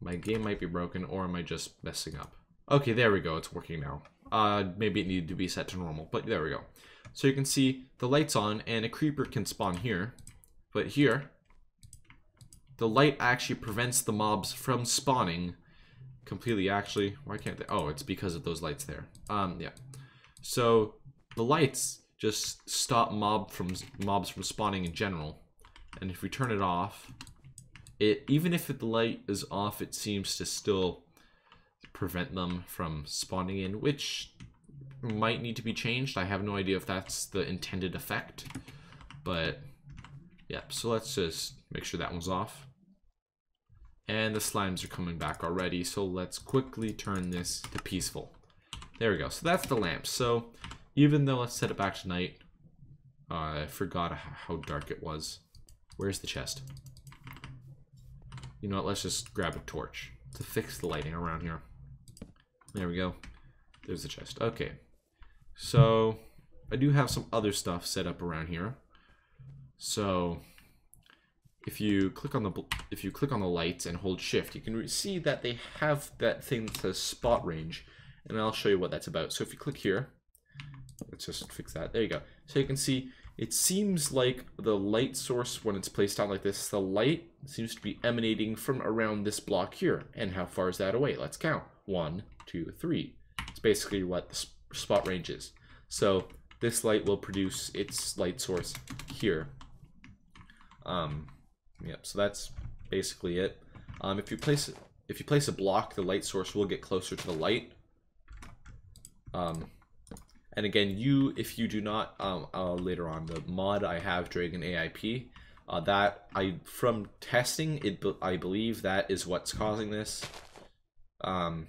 My game might be broken, or am I just messing up? Okay, there we go. It's working now. Uh, maybe it needed to be set to normal, but there we go. So you can see the light's on, and a creeper can spawn here. But here, the light actually prevents the mobs from spawning completely, actually. Why can't they? Oh, it's because of those lights there. Um, yeah. So the lights just stop mob from mobs from spawning in general. And if we turn it off, it even if the light is off, it seems to still prevent them from spawning in, which might need to be changed. I have no idea if that's the intended effect, but yeah, so let's just make sure that one's off. And the slimes are coming back already, so let's quickly turn this to peaceful. There we go, so that's the lamp. So even though let's set it back to night, uh, I forgot how dark it was. Where's the chest? You know what, let's just grab a torch to fix the lighting around here. There we go. There's the chest. Okay. So, I do have some other stuff set up around here. So, if you click on the if you click on the lights and hold shift, you can see that they have that thing that says spot range, and I'll show you what that's about. So if you click here, let's just fix that. There you go. So you can see it seems like the light source when it's placed down like this, the light seems to be emanating from around this block here. And how far is that away? Let's count. One, two, three. It's basically what the spot range is. So this light will produce its light source here. Um, yep, so that's basically it. Um, if you place if you place a block, the light source will get closer to the light. Um, and again, you if you do not um, uh, later on the mod I have Dragon AIP, uh, that I from testing it I believe that is what's causing this. Um,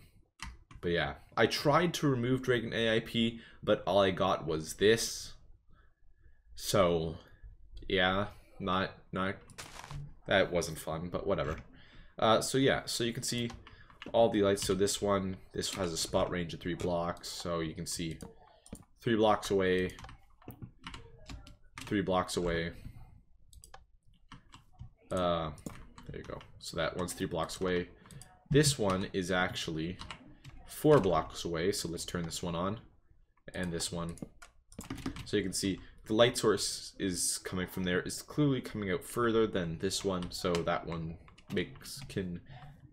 but yeah, I tried to remove Dragon AIP, but all I got was this. So, yeah, not not that wasn't fun, but whatever. Uh, so yeah, so you can see all the lights. So this one, this has a spot range of three blocks, so you can see three blocks away, three blocks away. Uh, there you go. So that one's three blocks away. This one is actually four blocks away. So let's turn this one on and this one. So you can see the light source is coming from there is clearly coming out further than this one. So that one makes can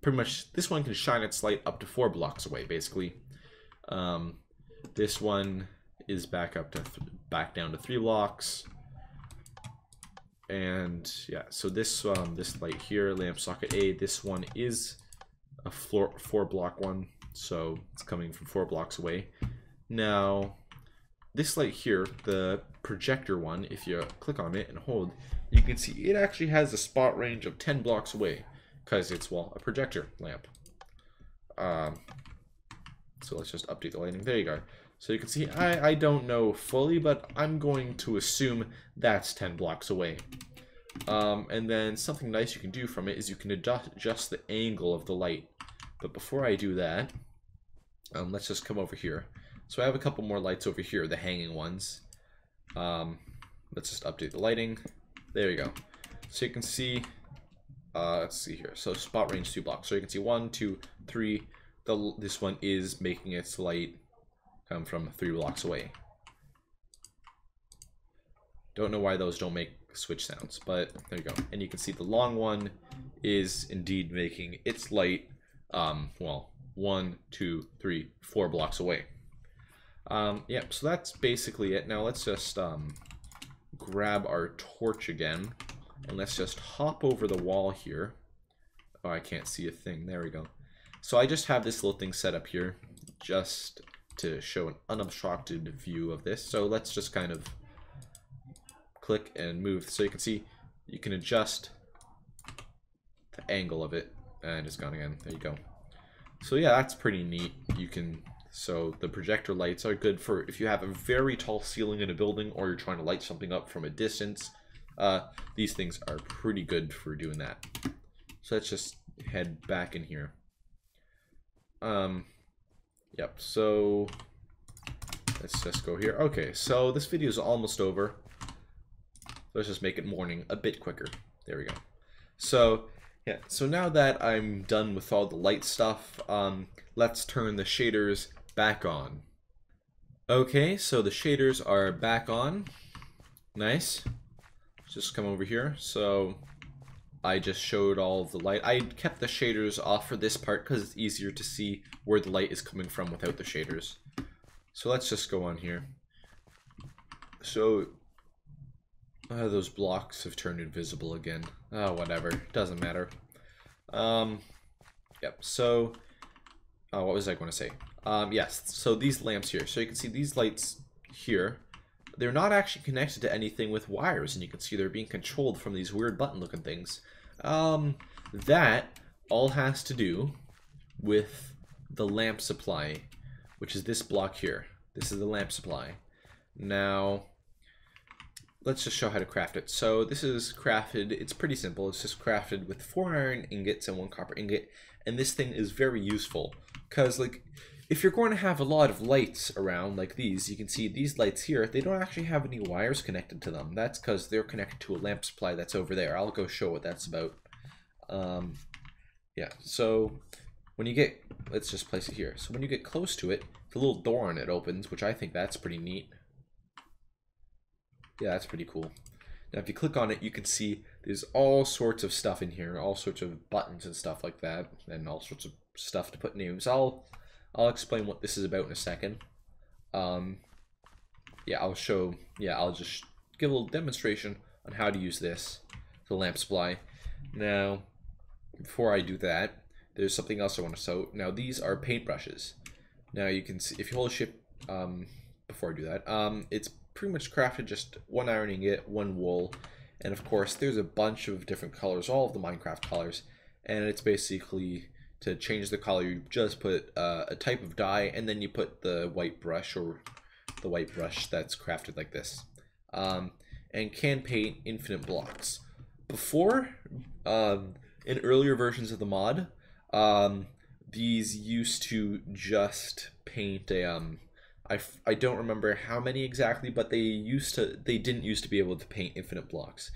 pretty much this one can shine its light up to four blocks away basically. Um, this one is back up to back down to three blocks. And yeah, so this um, this light here, lamp socket A, this one is a floor four block one so it's coming from four blocks away. Now, this light here, the projector one, if you click on it and hold, you can see it actually has a spot range of 10 blocks away because it's, well, a projector lamp. Um, so let's just update the lighting. There you go. So you can see, I, I don't know fully, but I'm going to assume that's 10 blocks away. Um, and then something nice you can do from it is you can adjust, the angle of the light. But before I do that, um, let's just come over here. So I have a couple more lights over here, the hanging ones. Um, let's just update the lighting. There you go. So you can see, uh, let's see here. So spot range two blocks. So you can see one, two, three. The, this one is making its light come from three blocks away. Don't know why those don't make switch sounds, but there you go. And you can see the long one is indeed making its light, um, well, one, two, three, four blocks away. Um, yep, so that's basically it. Now let's just um, grab our torch again, and let's just hop over the wall here. Oh, I can't see a thing. There we go. So I just have this little thing set up here, just to show an unobstructed view of this. So let's just kind of click and move. So you can see, you can adjust the angle of it, and it's gone again. There you go. So yeah, that's pretty neat. You can so the projector lights are good for if you have a very tall ceiling in a building or you're trying to light something up from a distance. Uh, these things are pretty good for doing that. So let's just head back in here. Um, yep, so let's just go here. Okay, so this video is almost over. Let's just make it morning a bit quicker. There we go. So yeah, so now that I'm done with all the light stuff, um, let's turn the shaders back on. Okay, so the shaders are back on. Nice. Just come over here. So I just showed all the light. I kept the shaders off for this part because it's easier to see where the light is coming from without the shaders. So let's just go on here. So uh, those blocks have turned invisible again. Oh, whatever. Doesn't matter. Um, yep. So, uh, what was I going to say? Um, yes. So these lamps here. So you can see these lights here. They're not actually connected to anything with wires, and you can see they're being controlled from these weird button-looking things. Um, that all has to do with the lamp supply, which is this block here. This is the lamp supply. Now, let's just show how to craft it. So this is crafted, it's pretty simple. It's just crafted with four iron ingots and one copper ingot. And this thing is very useful because like if you're going to have a lot of lights around like these, you can see these lights here, they don't actually have any wires connected to them. That's because they're connected to a lamp supply that's over there. I'll go show what that's about. Um, yeah, so when you get, let's just place it here. So when you get close to it, the little door on it opens, which I think that's pretty neat. Yeah, that's pretty cool. Now, if you click on it, you can see there's all sorts of stuff in here, all sorts of buttons and stuff like that, and all sorts of stuff to put names. I'll I'll explain what this is about in a second. Um, yeah, I'll show. Yeah, I'll just give a little demonstration on how to use this, the lamp supply. Now, before I do that, there's something else I want to show. Now, these are paintbrushes. Now, you can see if you hold shift um, before I do that, um, it's pretty much crafted just one iron ingot, one wool, and of course there's a bunch of different colors, all of the Minecraft colors, and it's basically to change the color you just put uh, a type of dye and then you put the white brush or the white brush that's crafted like this. Um, and can paint infinite blocks. Before, um, in earlier versions of the mod, um, these used to just paint a um, I, I don't remember how many exactly, but they used to they didn't used to be able to paint infinite blocks.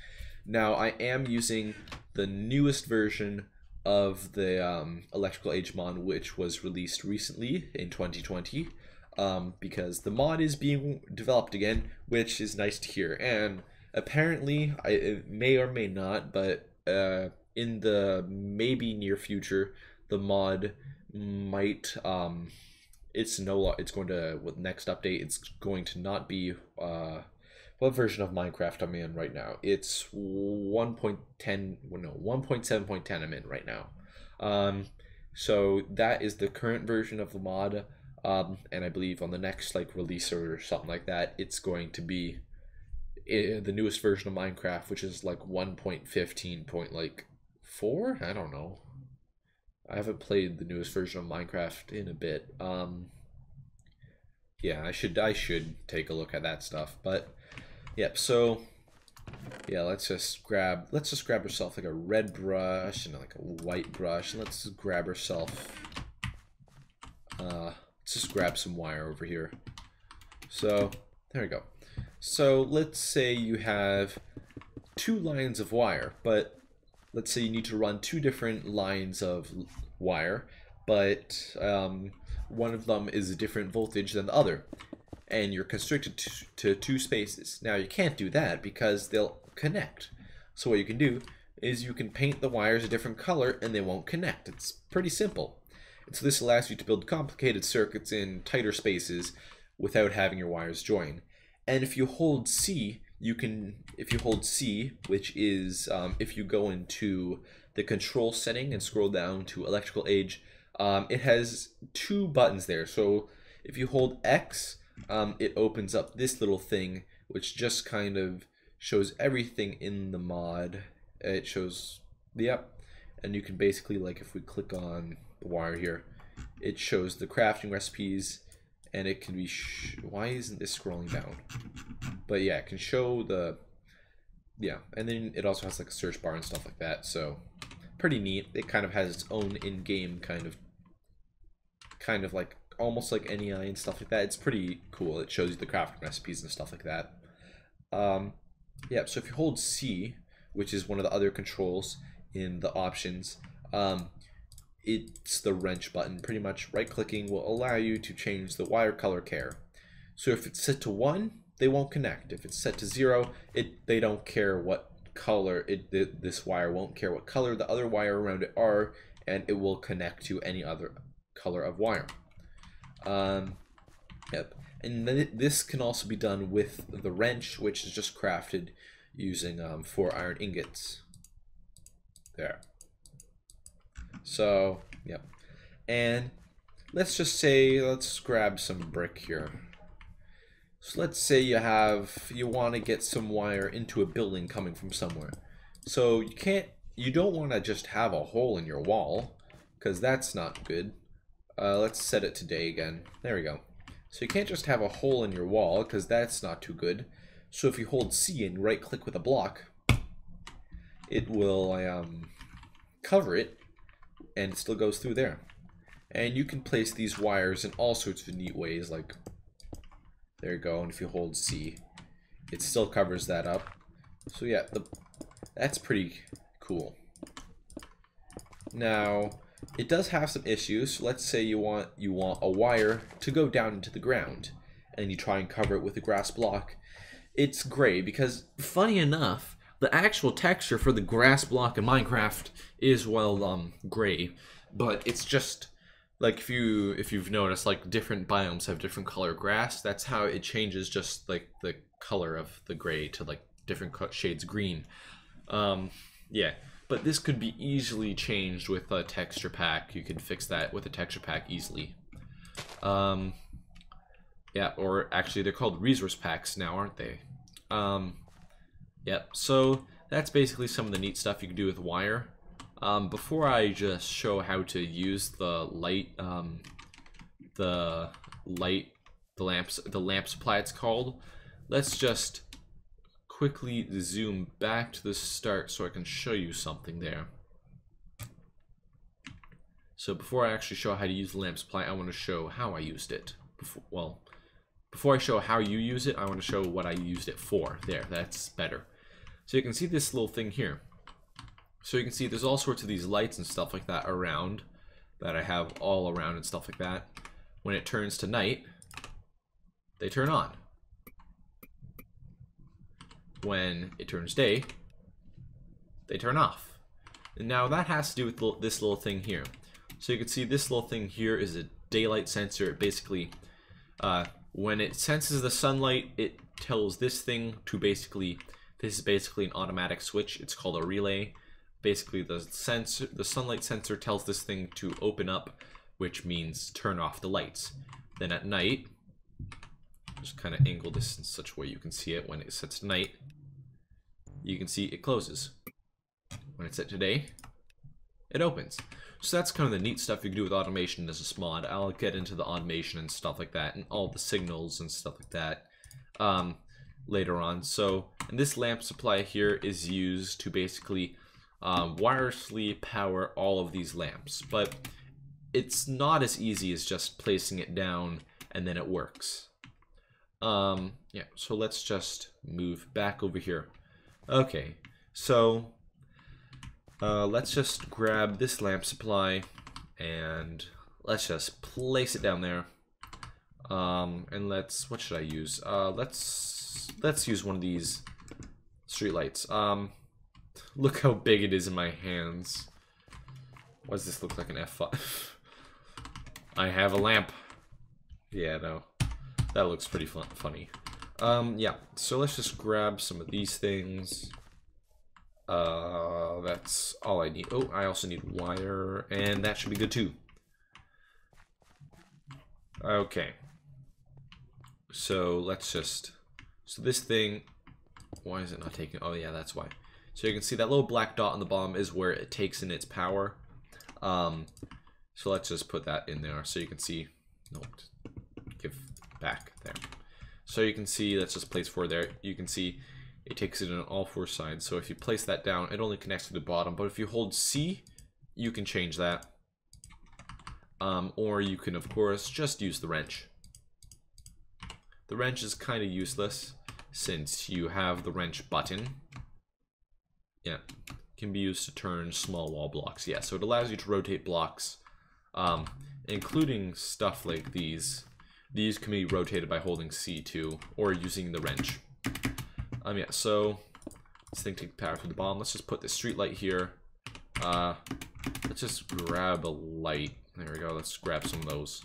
Now I am using the newest version of the um, Electrical Age mod, which was released recently in 2020, um, because the mod is being developed again, which is nice to hear. And apparently, I it may or may not, but uh, in the maybe near future, the mod might um, it's no it's going to with next update it's going to not be uh what version of minecraft i'm in right now? It's 1.10 well, no 1.7.10 i'm in right now. Um so that is the current version of the mod um and i believe on the next like release or something like that it's going to be eh, the newest version of minecraft which is like 1.15 point like 4 i don't know I haven't played the newest version of Minecraft in a bit. Um, yeah, I should I should take a look at that stuff. But yep. So yeah, let's just grab let's just grab yourself like a red brush and like a white brush. And let's grab yourself. Uh, let's just grab some wire over here. So there we go. So let's say you have two lines of wire, but let's say you need to run two different lines of wire, but um, one of them is a different voltage than the other, and you're constricted to, to two spaces. Now you can't do that because they'll connect. So what you can do is you can paint the wires a different color and they won't connect. It's pretty simple. And so this allows you to build complicated circuits in tighter spaces without having your wires join. And if you hold C, you can, if you hold C, which is um, if you go into the control setting and scroll down to electrical age, um, it has two buttons there. So if you hold X, um, it opens up this little thing, which just kind of shows everything in the mod. It shows, yep, and you can basically, like if we click on the wire here, it shows the crafting recipes, and it can be, why isn't this scrolling down? But yeah, it can show the, yeah, and then it also has like a search bar and stuff like that, so pretty neat. It kind of has its own in-game kind of, kind of like almost like NEI and stuff like that. It's pretty cool. It shows you the crafting recipes and stuff like that. Um, yeah, so if you hold C, which is one of the other controls in the options, um, it's the wrench button. Pretty much right clicking will allow you to change the wire color care. So if it's set to 1, they won't connect. If it's set to 0, it they don't care what color it this wire won't care what color the other wire around it are and it will connect to any other color of wire. Um, yep. And then this can also be done with the wrench, which is just crafted using um, four iron ingots. There. So, yep. And let's just say, let's grab some brick here. So let's say you have, you want to get some wire into a building coming from somewhere. So you can't, you don't want to just have a hole in your wall, because that's not good. Uh, let's set it to day again. There we go. So you can't just have a hole in your wall, because that's not too good. So if you hold C and right click with a block, it will um, cover it, and it still goes through there. And you can place these wires in all sorts of neat ways, like, there you go, and if you hold C, it still covers that up. So yeah, the, that's pretty cool. Now, it does have some issues. Let's say you want you want a wire to go down into the ground and you try and cover it with a grass block. It's gray because funny enough, the actual texture for the grass block in Minecraft is well um gray, but it's just like if you if you've noticed like different biomes have different color grass, that's how it changes just like the color of the gray to like different shades green. Um yeah. But this could be easily changed with a texture pack. You could fix that with a texture pack easily. Um, yeah, or actually they're called resource packs now, aren't they? Um, yep, so that's basically some of the neat stuff you can do with wire. Um, before I just show how to use the light, um, the light, the lamps, the lamp supply it's called, let's just quickly zoom back to the start so I can show you something there. So before I actually show how to use the lamp supply, I want to show how I used it. Before, well, before I show how you use it, I want to show what I used it for. There, that's better. So you can see this little thing here. So you can see there's all sorts of these lights and stuff like that around that I have all around and stuff like that. When it turns to night, they turn on when it turns day, they turn off. And now that has to do with this little thing here. So you can see this little thing here is a daylight sensor. It basically, uh, when it senses the sunlight, it tells this thing to basically, this is basically an automatic switch. It's called a relay. Basically, the sensor, the sunlight sensor tells this thing to open up, which means turn off the lights. Then at night, just kind of angle this in such a way you can see it when it sets night you can see it closes. When it's set today, it opens. So that's kind of the neat stuff you can do with automation as a mod. I'll get into the automation and stuff like that and all the signals and stuff like that um, later on. So, and this lamp supply here is used to basically um, wirelessly power all of these lamps. But it's not as easy as just placing it down and then it works. Um, yeah, so let's just move back over here. Okay, so uh, let's just grab this lamp supply and let's just place it down there. Um, and let's, what should I use? Uh, let's, let's use one of these streetlights. Um, look how big it is in my hands. Why does this look like an F5? I have a lamp. Yeah, no. That looks pretty fun funny. Um, yeah, so let's just grab some of these things. Uh, that's all I need. Oh, I also need wire, and that should be good too. Okay. So let's just, so this thing, why is it not taking, oh yeah, that's why. So you can see that little black dot on the bottom is where it takes in its power. Um, so let's just put that in there so you can see, no, give back there. So you can see that's just place four there. You can see it takes it on all four sides. So if you place that down, it only connects to the bottom. But if you hold C, you can change that. Um, or you can, of course, just use the wrench. The wrench is kind of useless since you have the wrench button. Yeah, can be used to turn small wall blocks. Yeah, so it allows you to rotate blocks, um, including stuff like these. These can be rotated by holding C2 or using the wrench. Um, yeah, so this thing takes power from the bottom. Let's just put the street light here. Uh, let's just grab a light. There we go. Let's grab some of those.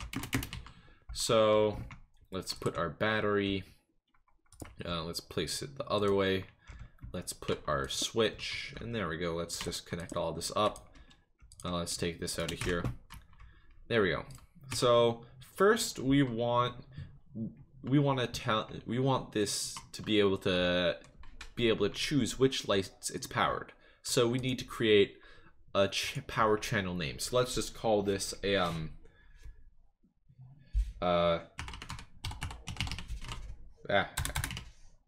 So let's put our battery. Uh, let's place it the other way. Let's put our switch. And there we go. Let's just connect all this up. Uh, let's take this out of here. There we go. So first we want we want to tell we want this to be able to be able to choose which lights it's powered. So we need to create a ch power channel name. So let's just call this a um uh ah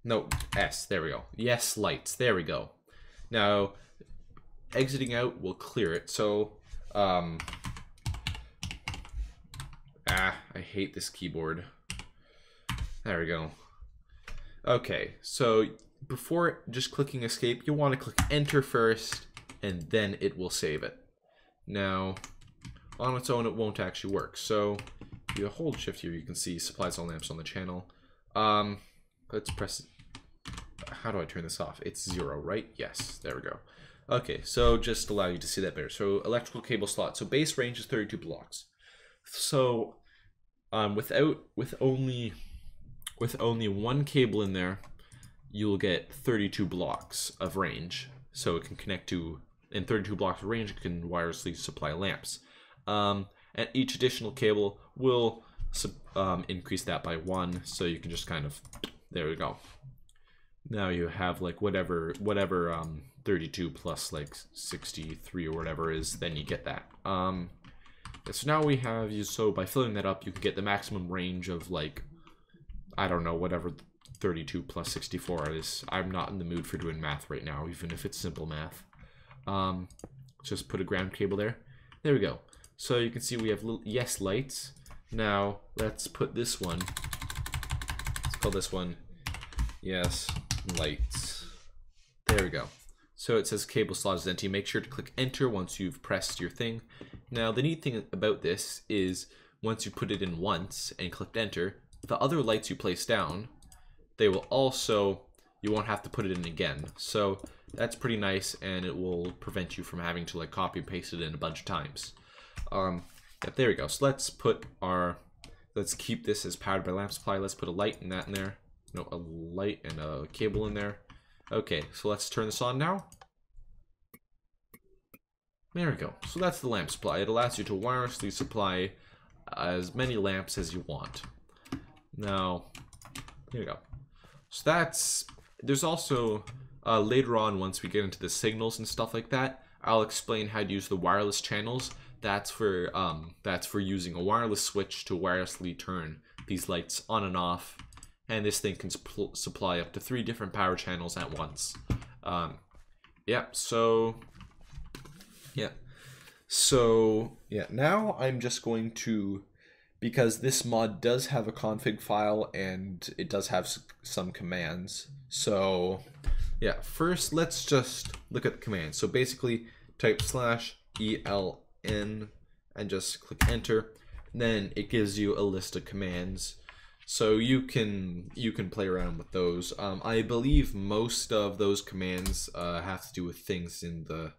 no S. There we go. Yes lights. There we go. Now exiting out will clear it. So um ah I hate this keyboard. There we go. Okay, so before just clicking escape, you want to click enter first and then it will save it. Now, on its own, it won't actually work. So you hold shift here, you can see supplies all lamps on the channel. Um, let's press, how do I turn this off? It's zero, right? Yes, there we go. Okay, so just allow you to see that better. So electrical cable slot. So base range is 32 blocks. So um, without, with only, with only one cable in there, you will get 32 blocks of range. So it can connect to in 32 blocks of range, it can wirelessly supply lamps. Um, and each additional cable will um, increase that by one, so you can just kind of, there we go. Now you have like whatever, whatever um, 32 plus like 63 or whatever is, then you get that. Um, so now we have you, so by filling that up, you can get the maximum range of like, I don't know, whatever 32 plus 64 is. I'm not in the mood for doing math right now, even if it's simple math. Um, just put a ground cable there. There we go. So you can see we have yes lights. Now let's put this one. Let's call this one yes lights. There we go. So it says cable slot is empty. Make sure to click enter once you've pressed your thing. Now the neat thing about this is once you put it in once and clicked enter, the other lights you place down, they will also, you won't have to put it in again. So that's pretty nice and it will prevent you from having to like copy and paste it in a bunch of times. Um, yeah, there we go. So let's put our, let's keep this as powered by lamp supply. Let's put a light and that in there. No, a light and a cable in there. Okay, so let's turn this on now. There we go. So that's the lamp supply. It allows you to wirelessly supply as many lamps as you want. Now, here we go. So that's, there's also uh, later on, once we get into the signals and stuff like that, I'll explain how to use the wireless channels. That's for um, that's for using a wireless switch to wirelessly turn these lights on and off. And this thing can supply up to three different power channels at once. Um, yeah, so yeah. So yeah, now I'm just going to because this mod does have a config file and it does have some commands. So yeah, first let's just look at the command. So basically type slash eln and just click enter. Then it gives you a list of commands So you can you can play around with those. Um, I believe most of those commands uh, have to do with things in the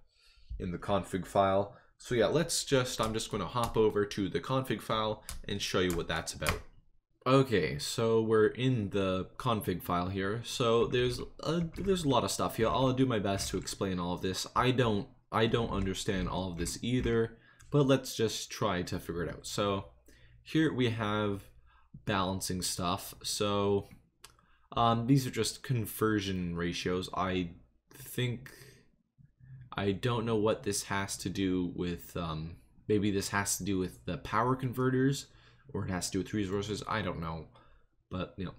in the config file. So yeah, let's just I'm just going to hop over to the config file and show you what that's about. Okay, so we're in the config file here. So there's a, there's a lot of stuff here. I'll do my best to explain all of this. I don't I don't understand all of this either, but let's just try to figure it out. So here we have balancing stuff. So um, these are just conversion ratios. I think I don't know what this has to do with. Um, maybe this has to do with the power converters, or it has to do with resources. I don't know, but you know.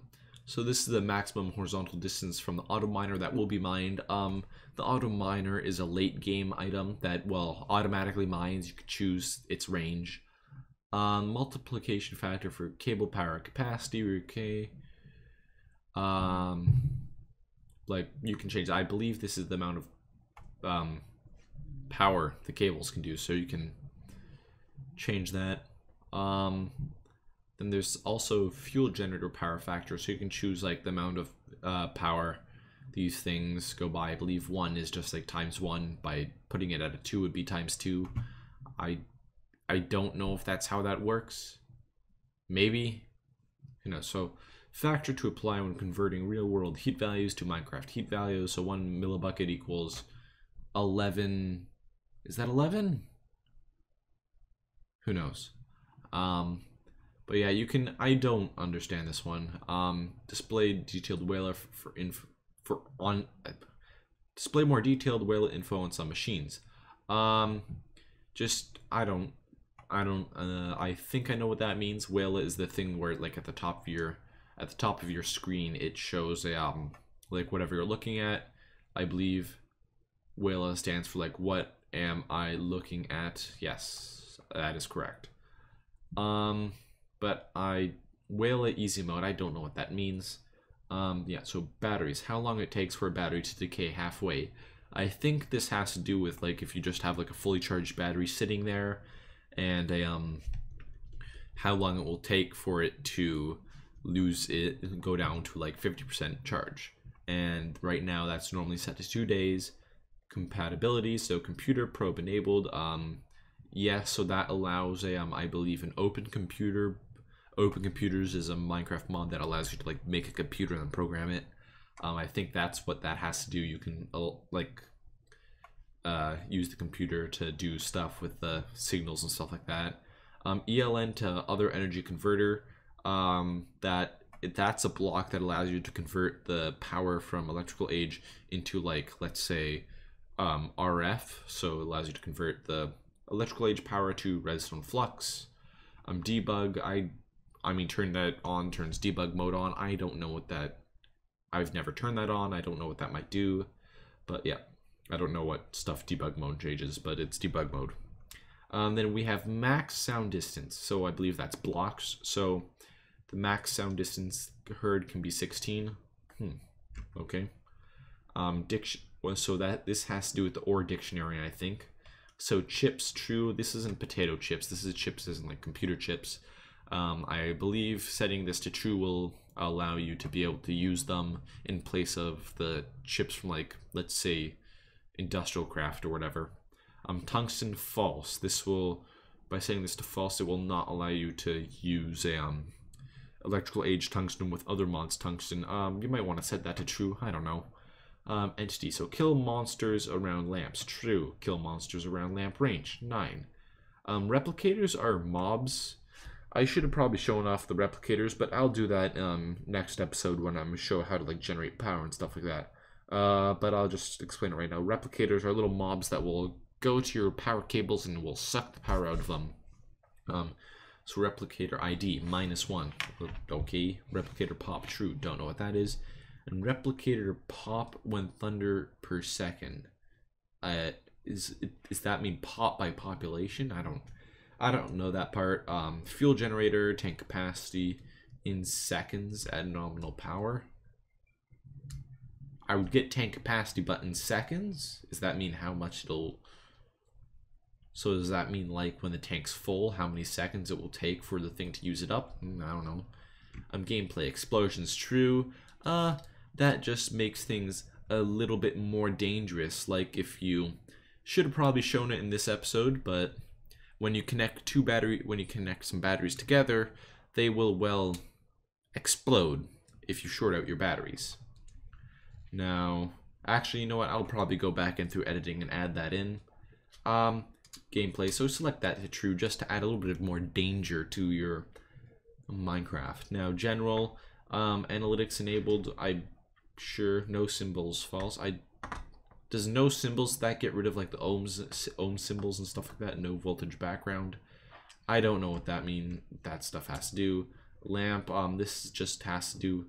So this is the maximum horizontal distance from the auto miner that will be mined. Um, the auto miner is a late game item that well automatically mines. You can choose its range. Um, multiplication factor for cable power capacity. Okay. Um, like you can change. I believe this is the amount of um, power the cables can do, so you can change that. Um, then there's also fuel generator power factor, so you can choose like the amount of uh, power these things go by. I believe one is just like times one. By putting it at a two would be times two. I I don't know if that's how that works. Maybe. You know, so factor to apply when converting real world heat values to Minecraft heat values. So one millibucket equals 11. Is that 11? Who knows? Um, but yeah, you can. I don't understand this one. Um, display detailed WAILA for, for for on. display more detailed WAILA info on some machines. Um, just I don't I don't. Uh, I think I know what that means. WAILA is the thing where, like, at the top of your at the top of your screen, it shows a um like whatever you're looking at. I believe WAILA stands for like what am I looking at? Yes, that is correct. Um, but I Whale at easy mode. I don't know what that means. Um, yeah. So batteries. How long it takes for a battery to decay halfway? I think this has to do with like if you just have like a fully charged battery sitting there and a, um, how long it will take for it to lose it go down to like 50% charge and right now that's normally set to two days compatibility so computer probe enabled um yes so that allows a um i believe an open computer open computers is a minecraft mod that allows you to like make a computer and program it um i think that's what that has to do you can uh, like uh, use the computer to do stuff with the signals and stuff like that. Um, ELN to other energy converter. Um, that that's a block that allows you to convert the power from electrical age into like let's say um, RF. So it allows you to convert the electrical age power to redstone flux. Um, debug. I I mean turn that on turns debug mode on. I don't know what that. I've never turned that on. I don't know what that might do, but yeah. I don't know what stuff debug mode changes, but it's debug mode. Um, then we have max sound distance. So I believe that's blocks. So the max sound distance heard can be 16. Hmm. Okay. Um, diction. So that this has to do with the Ore dictionary, I think. So chips, true. This isn't potato chips. This is chips, isn't like computer chips. Um, I believe setting this to true will allow you to be able to use them in place of the chips from like, let's say, industrial craft or whatever. Um, tungsten false. This will, by setting this to false, it will not allow you to use um, electrical age tungsten with other mods tungsten. Um, you might want to set that to true. I don't know. Um, entity. So kill monsters around lamps. True. Kill monsters around lamp range. Nine. Um, replicators are mobs. I should have probably shown off the replicators, but I'll do that um, next episode when I'm show how to like generate power and stuff like that. Uh, but I'll just explain it right now. Replicators are little mobs that will go to your power cables and will suck the power out of them. Um, so replicator ID minus one. Okay. Replicator pop true. Don't know what that is. And replicator pop when thunder per second. Uh, is is that mean pop by population? I don't I don't know that part. Um, fuel generator tank capacity in seconds at nominal power. I would get tank capacity, but in seconds? Does that mean how much it'll... So does that mean like when the tank's full, how many seconds it will take for the thing to use it up? Hmm, I don't know. um, gameplay explosions true, uh, that just makes things a little bit more dangerous. Like if you should have probably shown it in this episode, but when you connect two battery, when you connect some batteries together, they will well explode if you short out your batteries. Now, actually, you know what? I'll probably go back in through editing and add that in. Um, gameplay. So select that to true just to add a little bit of more danger to your Minecraft. Now, general um, analytics enabled. I sure no symbols false. I does no symbols that get rid of like the ohms ohm symbols and stuff like that. No voltage background. I don't know what that mean. That stuff has to do. Lamp. Um, this just has to do.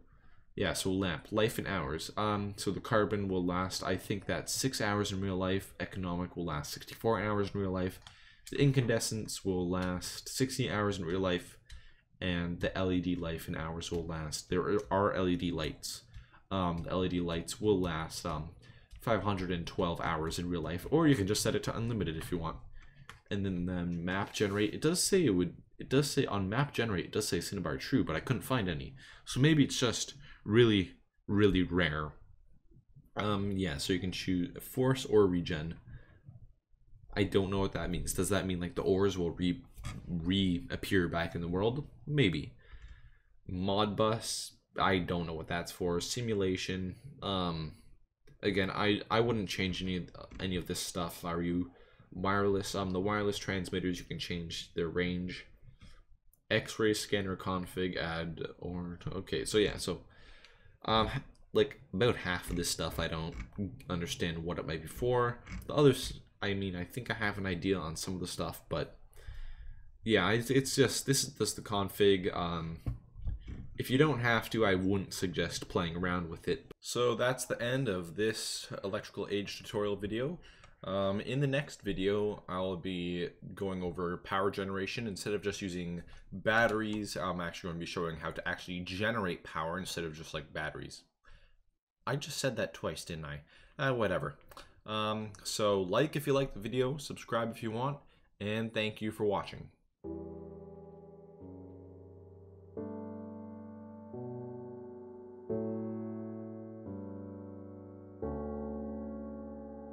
Yeah, so lamp life in hours. Um, so the carbon will last. I think that six hours in real life. Economic will last 64 hours in real life. The incandescence will last 60 hours in real life, and the LED life in hours will last. There are LED lights. Um, the LED lights will last um 512 hours in real life, or you can just set it to unlimited if you want. And then the map generate. It does say it would. It does say on map generate. It does say Cinnabar true, but I couldn't find any. So maybe it's just really, really rare. Um, yeah. So you can choose force or regen. I don't know what that means. Does that mean like the ores will re reappear back in the world? Maybe. Modbus. I don't know what that's for. Simulation. Um, again, I I wouldn't change any any of this stuff. Are you wireless? Um, the wireless transmitters you can change their range. X-ray scanner config add or okay. So yeah, so um, like about half of this stuff I don't understand what it might be for. The others, I mean, I think I have an idea on some of the stuff, but yeah, it's, it's just this is just the config. Um, if you don't have to, I wouldn't suggest playing around with it. So that's the end of this electrical age tutorial video. Um, in the next video, I'll be going over power generation. Instead of just using batteries, I'm actually going to be showing how to actually generate power instead of just like batteries. I just said that twice, didn't I? Uh, whatever. Um, so like if you like the video, subscribe if you want, and thank you for watching.